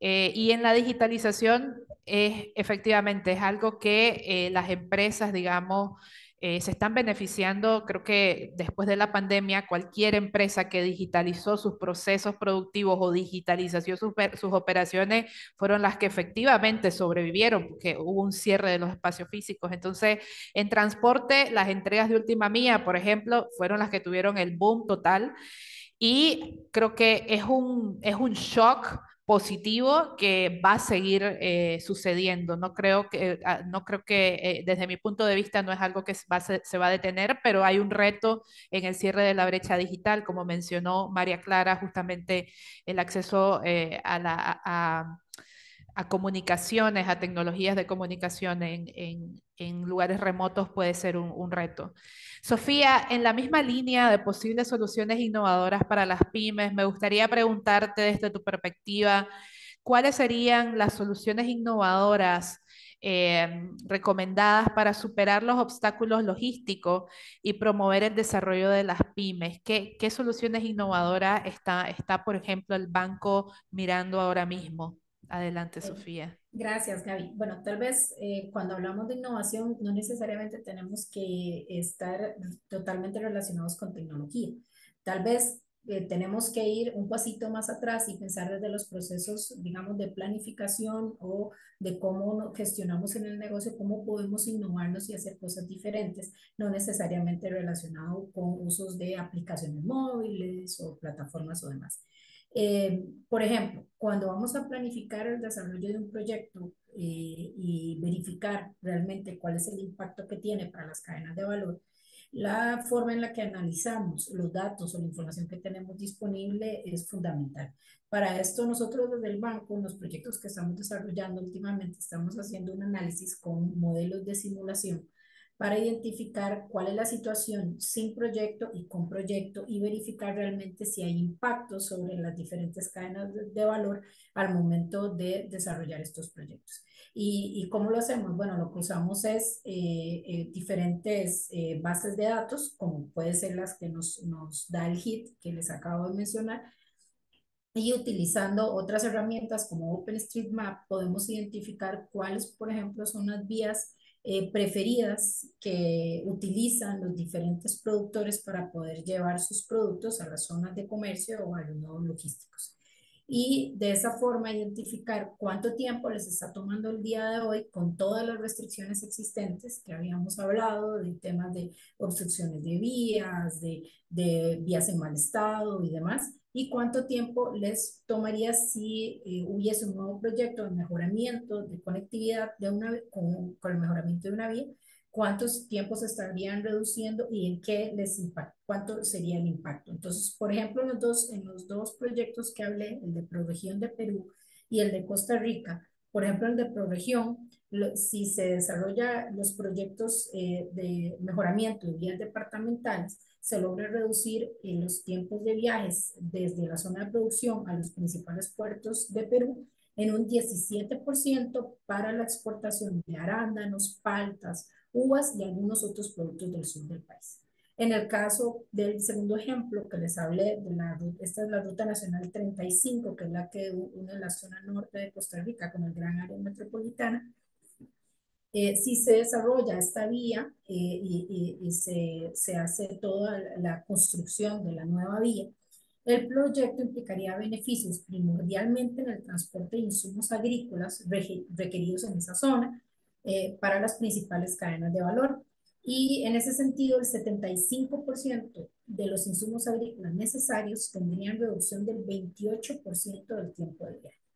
Y en la digitalización, es, efectivamente, es algo que las empresas, digamos, eh, se están beneficiando, creo que después de la pandemia, cualquier empresa que digitalizó sus procesos productivos o digitalizó sus, sus operaciones fueron las que efectivamente sobrevivieron, porque hubo un cierre de los espacios físicos. Entonces, en transporte, las entregas de última mía, por ejemplo, fueron las que tuvieron el boom total. Y creo que es un, es un shock positivo que va a seguir eh, sucediendo. No creo que, ah, no creo que eh, desde mi punto de vista no es algo que se, va a detener, pero hay un reto en el cierre de la brecha digital, como mencionó María Clara, justamente el acceso eh, a la... Comunicaciones, a tecnologías de comunicación en, lugares remotos puede ser un, reto. Sofía, en la misma línea de posibles soluciones innovadoras para las pymes, me gustaría preguntarte desde tu perspectiva, ¿cuáles serían las soluciones innovadoras eh, recomendadas para superar los obstáculos logísticos y promover el desarrollo de las pymes? ¿Qué, qué soluciones innovadoras está, está, por ejemplo, el banco mirando ahora mismo? Adelante, Sofía. Gracias, Gaby. Bueno, tal vez eh, cuando hablamos de innovación no necesariamente tenemos que estar totalmente relacionados con tecnología. Tal vez eh, tenemos que ir un pasito más atrás y pensar desde los procesos, digamos, de planificación o de cómo gestionamos en el negocio, cómo podemos innovarnos y hacer cosas diferentes, no necesariamente relacionado con usos de aplicaciones móviles o plataformas o demás. Eh, por ejemplo, cuando vamos a planificar el desarrollo de un proyecto eh, y verificar realmente cuál es el impacto que tiene para las cadenas de valor, la forma en la que analizamos los datos o la información que tenemos disponible es fundamental. Para esto nosotros desde el banco, en los proyectos que estamos desarrollando últimamente, estamos haciendo un análisis con modelos de simulación para identificar cuál es la situación sin proyecto y con proyecto y verificar realmente si hay impacto sobre las diferentes cadenas de, valor al momento de desarrollar estos proyectos. ¿Y, cómo lo hacemos? Bueno, lo que usamos es eh, eh, diferentes eh, bases de datos, como puede ser las que nos, nos da el HIT que les acabo de mencionar, y utilizando otras herramientas como OpenStreetMap podemos identificar cuáles, por ejemplo, son las vías eh, preferidas que utilizan los diferentes productores para poder llevar sus productos a las zonas de comercio o a los nodos logísticos. Y de esa forma identificar cuánto tiempo les está tomando el día de hoy con todas las restricciones existentes que habíamos hablado, de temas de obstrucciones de vías, de, de vías en mal estado y demás y cuánto tiempo les tomaría si eh, hubiese un nuevo proyecto de mejoramiento de conectividad de una, con, con, el mejoramiento de una vía, cuántos tiempos estarían reduciendo y en qué les impacta, cuánto sería el impacto. Entonces, por ejemplo, en los dos, en los dos proyectos que hablé, el de Proregión de Perú y el de Costa Rica, por ejemplo, el de Proregión, si se desarrolla los proyectos eh, de mejoramiento de vías departamentales, se logra reducir en los tiempos de viajes desde la zona de producción a los principales puertos de Perú en un 17% para la exportación de arándanos, paltas, uvas y algunos otros productos del sur del país. En el caso del segundo ejemplo que les hablé, de la, esta es la Ruta Nacional 35, que es la que une la zona norte de Costa Rica con el gran área metropolitana, eh, si se desarrolla esta vía eh, y, se, se, hace toda la construcción de la nueva vía, el proyecto implicaría beneficios primordialmente en el transporte de insumos agrícolas requeridos en esa zona eh, para las principales cadenas de valor. Y en ese sentido, el 75% de los insumos agrícolas necesarios tendrían reducción del 28% del tiempo de viaje.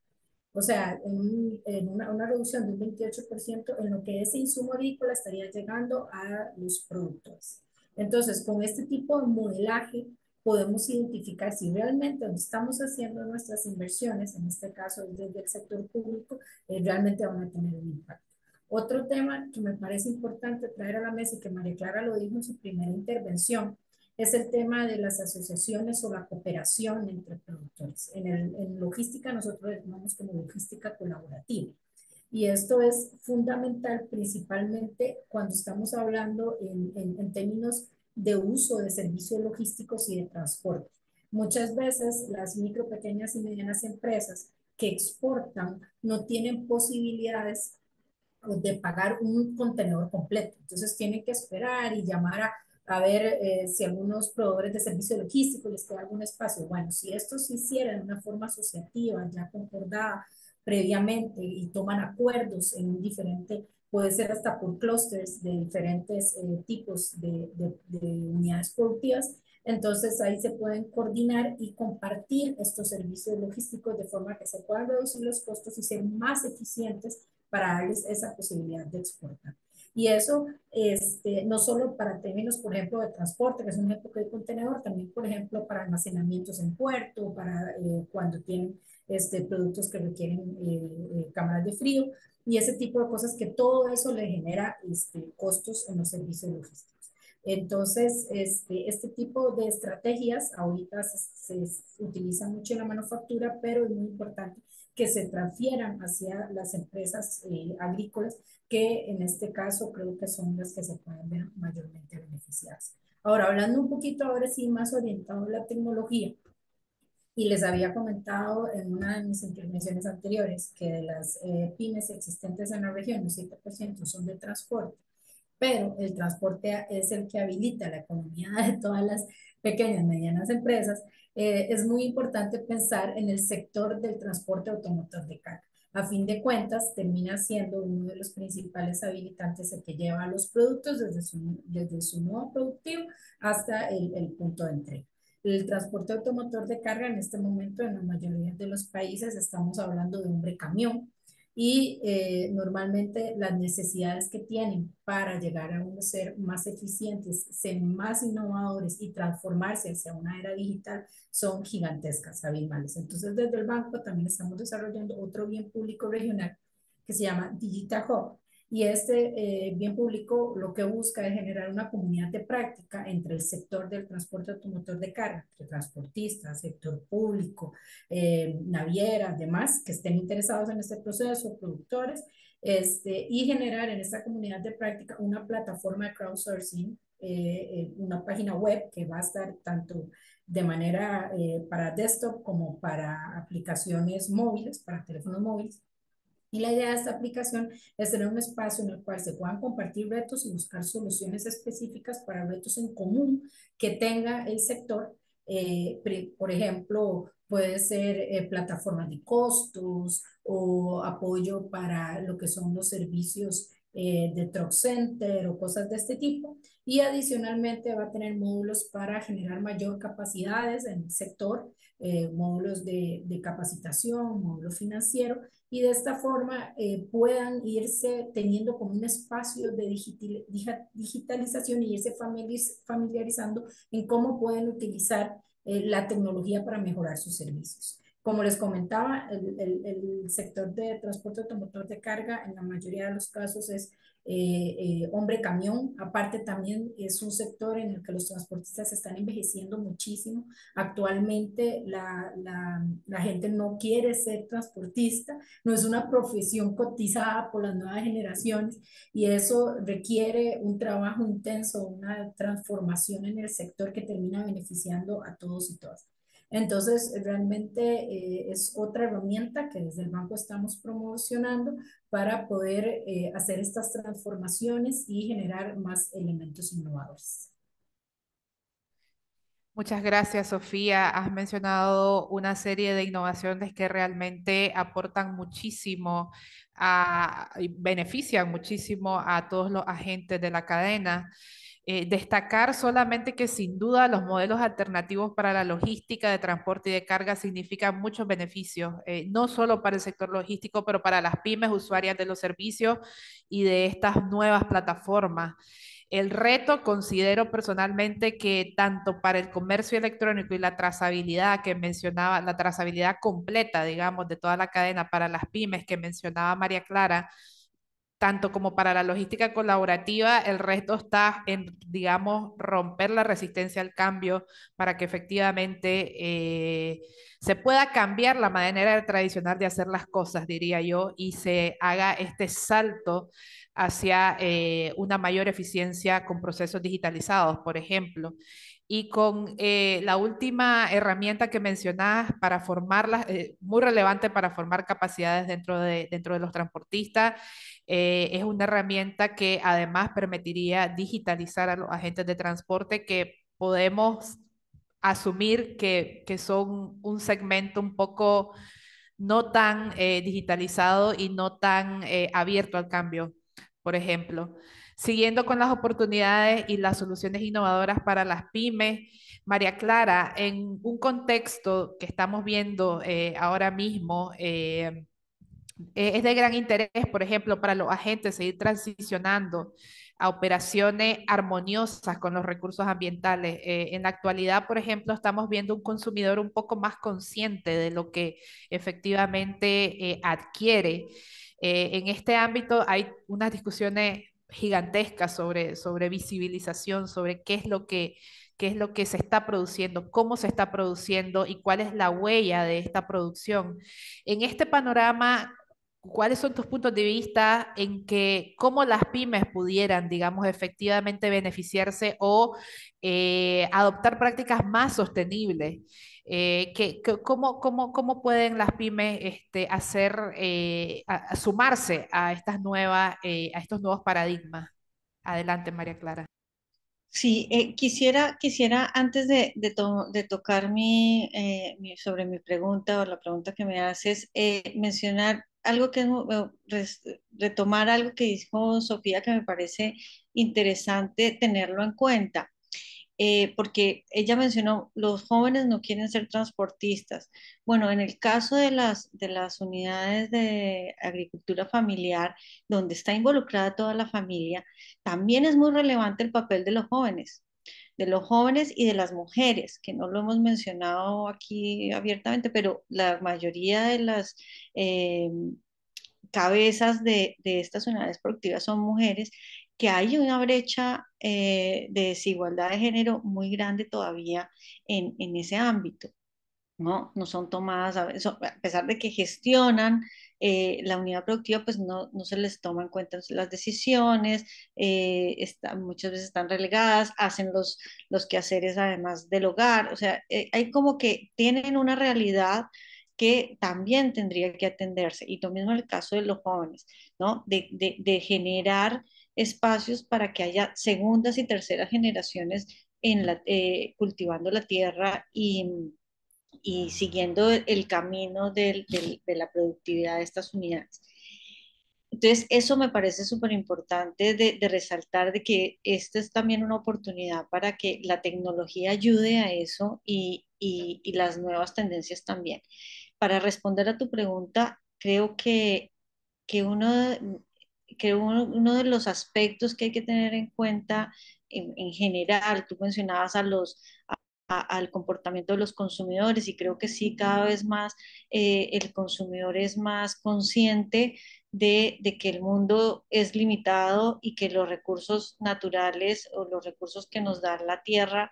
O sea, en, una, una, reducción de un 28% en lo que ese insumo agrícola estaría llegando a los productores. Entonces, con este tipo de modelaje podemos identificar si realmente donde estamos haciendo nuestras inversiones, en este caso desde el sector público, eh, realmente van a tener un impacto. Otro tema que me parece importante traer a la mesa y que María Clara lo dijo en su primera intervención, es el tema de las asociaciones o la cooperación entre productores. En, el, en logística nosotros llamamos como logística colaborativa. Y esto es fundamental principalmente cuando estamos hablando en, en, en términos de uso de servicios logísticos y de transporte. Muchas veces las micro, pequeñas y medianas empresas que exportan no tienen posibilidades de pagar un contenedor completo. Entonces tienen que esperar y llamar a a ver eh, si algunos proveedores de servicio logístico les queda algún espacio. Bueno, si esto se hiciera de una forma asociativa, ya concordada previamente y toman acuerdos en un diferente, puede ser hasta por clústeres de diferentes eh, tipos de, de, unidades productivas, entonces ahí se pueden coordinar y compartir estos servicios logísticos de forma que se puedan reducir los costos y ser más eficientes para darles esa posibilidad de exportar. Y eso este, no solo para términos, por ejemplo, de transporte, que es un ejemplo de contenedor, también, por ejemplo, para almacenamientos en puerto, para eh, cuando tienen este, productos que requieren eh, eh, cámaras de frío y ese tipo de cosas que todo eso le genera este, costos en los servicios logísticos. Entonces, este, este tipo de estrategias ahorita se, se utiliza mucho en la manufactura, pero es muy importante que se transfieran hacia las empresas eh, agrícolas, que en este caso creo que son las que se pueden ver mayormente beneficiadas. Ahora, hablando un poquito ahora sí más orientado a la tecnología, y les había comentado en una de mis intervenciones anteriores que de las eh, pymes existentes en la región, el 7% son de transporte, pero el transporte es el que habilita la economía de todas las pequeñas medianas empresas. Eh, es muy importante pensar en el sector del transporte automotor de carga. A fin de cuentas, termina siendo uno de los principales habilitantes el que lleva los productos desde su, desde su nuevo productivo hasta el, el punto de entrega. El transporte automotor de carga en este momento en la mayoría de los países estamos hablando de hombre camión y eh, normalmente las necesidades que tienen para llegar a ser más eficientes, ser más innovadores y transformarse hacia una era digital son gigantescas, abismales. Entonces desde el banco también estamos desarrollando otro bien público regional que se llama Digital Hub, y este eh, bien público lo que busca es generar una comunidad de práctica entre el sector del transporte automotor de carga, transportistas, sector público, eh, navieras, demás, que estén interesados en este proceso, productores, este, y generar en esta comunidad de práctica una plataforma de crowdsourcing, eh, eh, una página web que va a estar tanto de manera para desktop como para aplicaciones móviles, para teléfonos móviles, y la idea de esta aplicación es tener un espacio en el cual se puedan compartir retos y buscar soluciones específicas para retos en común que tenga el sector. Eh, por ejemplo, puede ser eh, plataformas de costos o apoyo para lo que son los servicios eh, de truck center o cosas de este tipo. Y adicionalmente va a tener módulos para generar mayor capacidades en el sector, módulos de, de capacitación, módulo financiero y de esta forma eh, puedan irse teniendo como un espacio de digitalización y irse familiarizando en cómo pueden utilizar eh, la tecnología para mejorar sus servicios. Como les comentaba, el, el, el, sector de transporte automotor de carga en la mayoría de los casos es eh, eh, hombre camión. Aparte también es un sector en el que los transportistas están envejeciendo muchísimo. Actualmente la, la, la, gente no quiere ser transportista, no es una profesión cotizada por las nuevas generaciones y eso requiere un trabajo intenso, una transformación en el sector que termina beneficiando a todos y todas. Entonces, realmente eh, es otra herramienta que desde el banco estamos promocionando para poder eh, hacer estas transformaciones y generar más elementos innovadores. Muchas gracias, Sofía. Has mencionado una serie de innovaciones que realmente aportan muchísimo y benefician muchísimo a todos los agentes de la cadena. Eh, destacar solamente que sin duda los modelos alternativos para la logística de transporte y de carga significan muchos beneficios, eh, no solo para el sector logístico, pero para las pymes usuarias de los servicios y de estas nuevas plataformas. El reto considero personalmente que tanto para el comercio electrónico y la trazabilidad que mencionaba, la trazabilidad completa, digamos, de toda la cadena para las pymes que mencionaba María Clara, tanto como para la logística colaborativa, el resto está en, digamos, romper la resistencia al cambio para que efectivamente eh, se pueda cambiar la manera tradicional de hacer las cosas, diría yo, y se haga este salto hacia eh, una mayor eficiencia con procesos digitalizados, por ejemplo. Y con eh, la última herramienta que mencionabas para formarlas, muy relevante para formar capacidades dentro de, dentro de los transportistas, eh, es una herramienta que además permitiría digitalizar a los agentes de transporte que podemos asumir que, que son un segmento un poco no tan eh, digitalizado y no tan eh, abierto al cambio, por ejemplo. Siguiendo con las oportunidades y las soluciones innovadoras para las pymes, María Clara, en un contexto que estamos viendo ahora mismo, eh, es de gran interés, por ejemplo, para los agentes seguir transicionando a operaciones armoniosas con los recursos ambientales. Eh, en la actualidad, por ejemplo, estamos viendo un consumidor un poco más consciente de lo que efectivamente eh, adquiere. en este ámbito hay unas discusiones gigantescas sobre, sobre visibilización, sobre qué es lo que qué es lo que se está produciendo, cómo se está produciendo y cuál es la huella de esta producción. En este panorama, ¿cuáles son tus puntos de vista en que cómo las pymes pudieran, digamos, efectivamente beneficiarse o eh, adoptar prácticas más sostenibles? Eh, que, cómo, cómo, cómo, pueden las pymes este, hacer, eh, sumarse a, estas nuevas, eh, a estos nuevos paradigmas? Adelante, María Clara. Sí, quisiera, quisiera antes de, de, tocar mi, sobre mi pregunta o la pregunta que me haces, mencionar algo que retomar algo que dijo Sofía que me parece interesante tenerlo en cuenta. Eh, porque ella mencionó, los jóvenes no quieren ser transportistas. Bueno, en el caso de las, de las unidades de agricultura familiar, donde está involucrada toda la familia, también es muy relevante el papel de los jóvenes de los jóvenes y de las mujeres, que no lo hemos mencionado aquí abiertamente, pero la mayoría de las eh, cabezas de, de, estas unidades productivas son mujeres que hay una brecha eh, de desigualdad de género muy grande todavía en, en ese ámbito. ¿no? no son tomadas, a, pesar de que gestionan eh, la unidad productiva, pues no, no, se les toma en cuenta las decisiones, eh, muchas veces están relegadas, hacen los, los quehaceres además del hogar, o sea, hay como que tienen una realidad que también tendría que atenderse, y lo mismo en el caso de los jóvenes, ¿no? De, de, de generar espacios para que haya segundas y terceras generaciones en la, eh, cultivando la tierra y, y siguiendo el camino del, de la productividad de estas unidades. Entonces, eso me parece súper importante de, de, resaltar de que esta es también una oportunidad para que la tecnología ayude a eso y, y, y las nuevas tendencias también. Para responder a tu pregunta, creo que, que uno que uno, de los aspectos que hay que tener en cuenta en, general, tú mencionabas a los, al comportamiento de los consumidores y creo que sí, cada vez más eh, el consumidor es más consciente de, que el mundo es limitado y que los recursos naturales o los recursos que nos da la tierra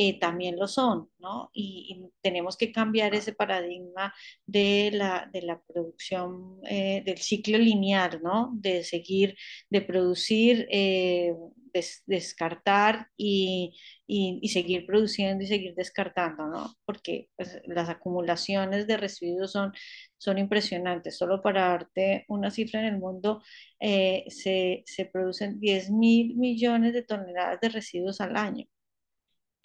eh, también lo son, ¿no? Y, tenemos que cambiar ese paradigma de la, de la producción, eh, del ciclo lineal, ¿no? De seguir, de producir, eh, descartar y, y, seguir produciendo y seguir descartando, ¿no? Porque pues, las acumulaciones de residuos son, son impresionantes. Solo para darte una cifra en el mundo, se, se producen 10 mil millones de toneladas de residuos al año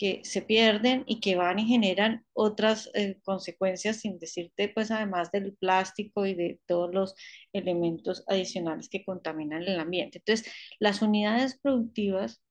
que se pierden y que van y generan otras eh, consecuencias, sin decirte, pues además del plástico y de todos los elementos adicionales que contaminan el ambiente. Entonces, las unidades productivas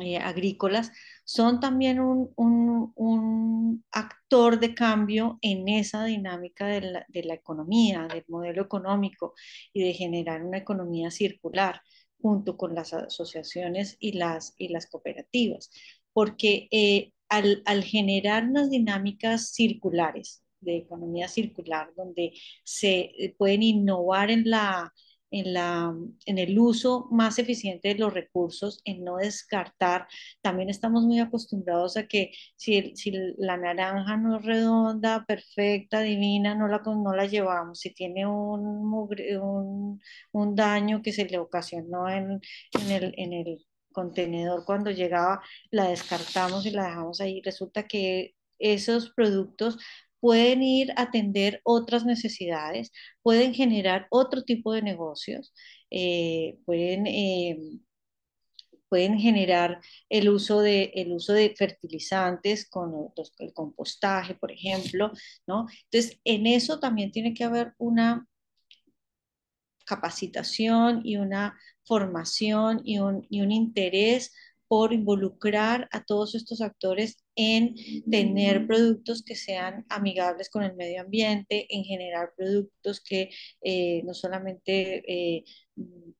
eh, agrícolas son también un, un, un, actor de cambio en esa dinámica de la, de la economía, del modelo económico y de generar una economía circular junto con las asociaciones y las, y las cooperativas porque eh, al, al, generar unas dinámicas circulares, de economía circular, donde se eh, pueden innovar en la, en, la, en el uso más eficiente de los recursos, en no descartar. También estamos muy acostumbrados a que si, si la naranja no es redonda, perfecta, divina, no la, no la llevamos. Si tiene un, un, un daño que se le ocasionó en, en, el, en el contenedor cuando llegaba, la descartamos y la dejamos ahí. Resulta que esos productos pueden ir a atender otras necesidades, pueden generar otro tipo de negocios, eh, pueden, eh, pueden generar el uso, de, el uso de fertilizantes con el compostaje, por ejemplo, ¿no? Entonces, en eso también tiene que haber una capacitación y una formación y un, y un interés por involucrar a todos estos actores en tener productos que sean amigables con el medio ambiente, en generar productos que eh, no solamente eh,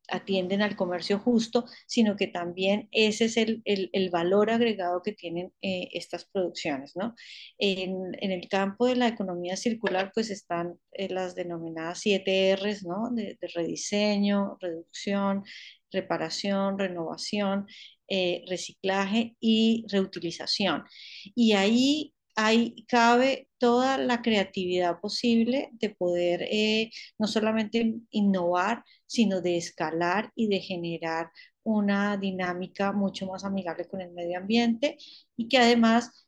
atienden al comercio justo, sino que también ese es el, el, valor agregado que tienen eh, estas producciones. ¿no? En, en, el campo de la economía circular, pues están las denominadas 7 Rs, ¿no? de, de rediseño, reducción, reparación, renovación, eh, reciclaje y reutilización. Y ahí ahí cabe toda la creatividad posible de poder eh, no solamente innovar, sino de escalar y de generar una dinámica mucho más amigable con el medio ambiente y que además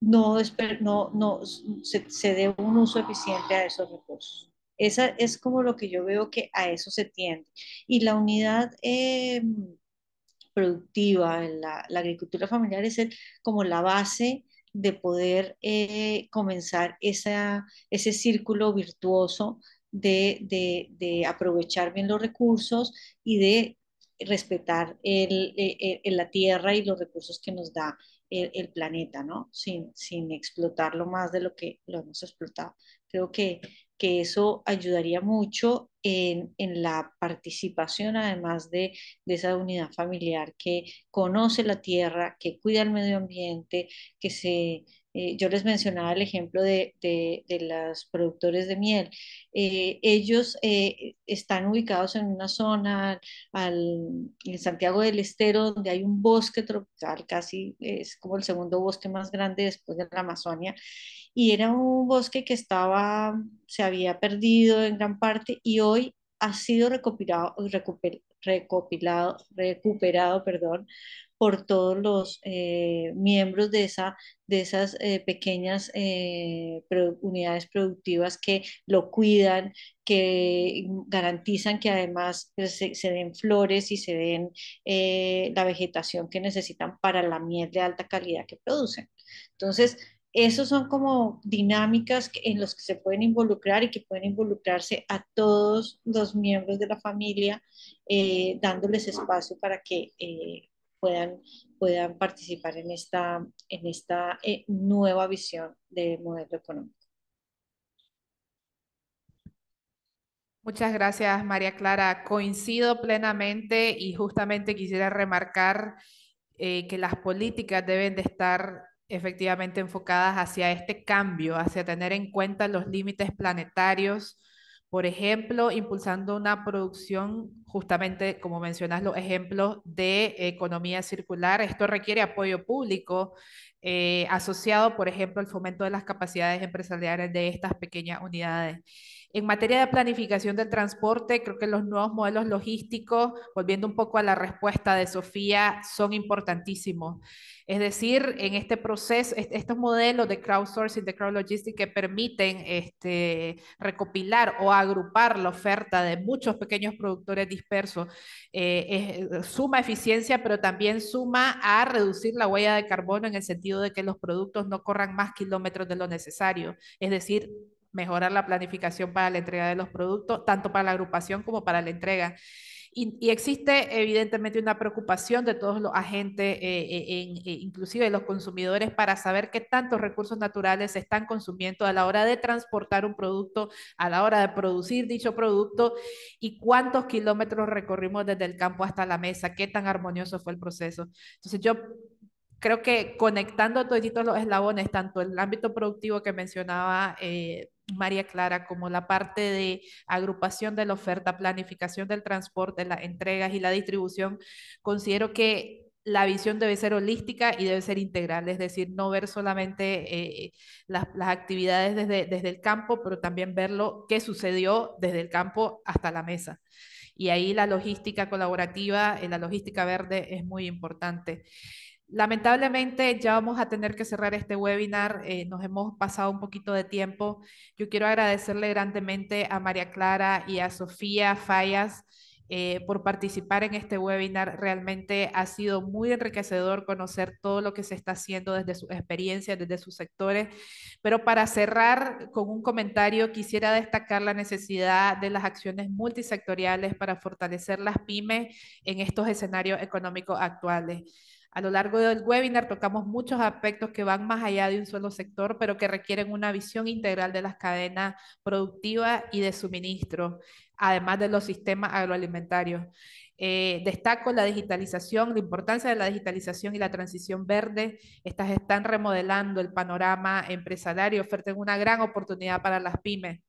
no, no, no se, se dé un uso eficiente a esos recursos. Esa es como lo que yo veo que a eso se tiende. Y la unidad eh, productiva la, agricultura familiar es como la base de poder eh, comenzar esa, ese círculo virtuoso de, de, aprovechar bien los recursos y de respetar el, la tierra y los recursos que nos da el, planeta, ¿no? Sin, sin explotarlo más de lo que lo hemos explotado. Creo que, que eso ayudaría mucho en, en la participación, además de, de, esa unidad familiar que conoce la tierra, que cuida el medio ambiente, que se eh, yo les mencionaba el ejemplo de, de, los productores de miel. Eh, ellos eh, están ubicados en una zona al, en Santiago del Estero donde hay un bosque tropical, casi es como el segundo bosque más grande después de la Amazonia, y era un bosque que estaba, se había perdido en gran parte y hoy ha sido recopilado, recopilado, recuperado, perdón, por todos los eh, miembros de, esa, de esas eh, pequeñas eh, unidades productivas que lo cuidan, que garantizan que además pues, se, se den flores y se den la vegetación que necesitan para la miel de alta calidad que producen. Entonces, esos son como dinámicas en las que se pueden involucrar y que pueden involucrarse a todos los miembros de la familia, dándoles espacio para que puedan, puedan participar en esta, en esta eh, nueva visión de modelo económico. Muchas gracias, María Clara. Coincido plenamente y justamente quisiera remarcar eh, que las políticas deben de estar efectivamente enfocadas hacia este cambio, hacia tener en cuenta los límites planetarios, por ejemplo, impulsando una producción, justamente como mencionas los ejemplos de economía circular. Esto requiere apoyo público eh, asociado, por ejemplo, al fomento de las capacidades empresariales de estas pequeñas unidades. En materia de planificación del transporte, creo que los nuevos modelos logísticos, volviendo un poco a la respuesta de Sofía, son importantísimos. Es decir, en este proceso, estos modelos de crowdsourcing, de crowd logistics que permiten este, recopilar o agrupar la oferta de muchos pequeños productores dispersos, eh, suma eficiencia, pero también suma a reducir la huella de carbono en el sentido de que los productos no corran más kilómetros de lo necesario. Es decir, mejorar la planificación para la entrega de los productos, tanto para la agrupación como para la entrega. Y, existe evidentemente una preocupación de todos los agentes, eh, eh, eh, inclusive de los consumidores, para saber qué tantos recursos naturales se están consumiendo a la hora de transportar un producto, a la hora de producir dicho producto y cuántos kilómetros recorrimos desde el campo hasta la mesa, qué tan armonioso fue el proceso. Entonces yo creo que conectando todos los eslabones, tanto el ámbito productivo que mencionaba eh, María Clara, como la parte de agrupación de la oferta, planificación del transporte, las entregas y la distribución, considero que la visión debe ser holística y debe ser integral, es decir, no ver solamente eh, las, actividades desde, desde el campo, pero también ver lo que sucedió desde el campo hasta la mesa. Y ahí la logística colaborativa, la logística verde es muy importante. Lamentablemente ya vamos a tener que cerrar este webinar, eh, nos hemos pasado un poquito de tiempo. Yo quiero agradecerle grandemente a María Clara y a Sofía Fallas eh, por participar en este webinar. Realmente ha sido muy enriquecedor conocer todo lo que se está haciendo desde sus experiencias, desde sus sectores. Pero para cerrar con un comentario, quisiera destacar la necesidad de las acciones multisectoriales para fortalecer las pymes en estos escenarios económicos actuales. A lo largo del webinar tocamos muchos aspectos que van más allá de un solo sector, pero que requieren una visión integral de las cadenas productivas y de suministro, además de los sistemas agroalimentarios. Eh, destaco la digitalización, la importancia de la digitalización y la transición verde. Estas están remodelando el panorama empresarial y ofrecen una gran oportunidad para las pymes.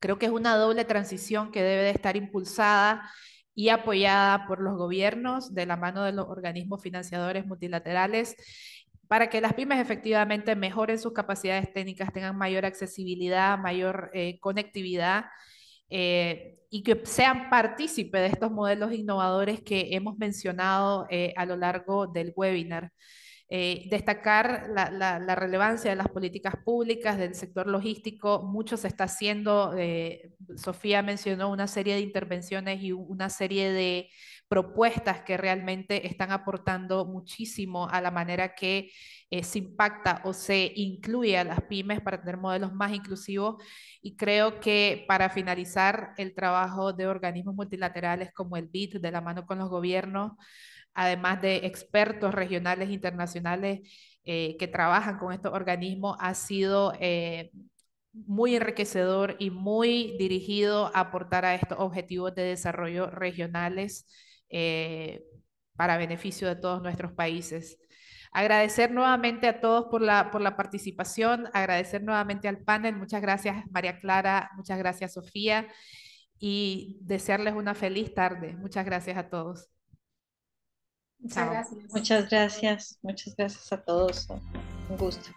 Creo que es una doble transición que debe de estar impulsada y apoyada por los gobiernos de la mano de los organismos financiadores multilaterales para que las pymes efectivamente mejoren sus capacidades técnicas, tengan mayor accesibilidad, mayor eh, conectividad eh, y que sean partícipes de estos modelos innovadores que hemos mencionado eh, a lo largo del webinar. Destacar la, relevancia de las políticas públicas del sector logístico. Mucho se está haciendo. Sofía mencionó una serie de intervenciones y una serie de propuestas que realmente están aportando muchísimo a la manera que eh, se impacta o se incluye a las pymes para tener modelos más inclusivos. Y creo que para finalizar el trabajo de organismos multilaterales como el BID, de la mano con los gobiernos, además de expertos regionales internacionales eh, que trabajan con estos organismos, ha sido eh, muy enriquecedor y muy dirigido a aportar a estos objetivos de desarrollo regionales eh, para beneficio de todos nuestros países. Agradecer nuevamente a todos por la, por la participación, agradecer nuevamente al panel. Muchas gracias María Clara, muchas gracias Sofía y desearles una feliz tarde. Muchas gracias a todos. Muchas gracias. Muchas gracias, muchas gracias a todos. Un gusto.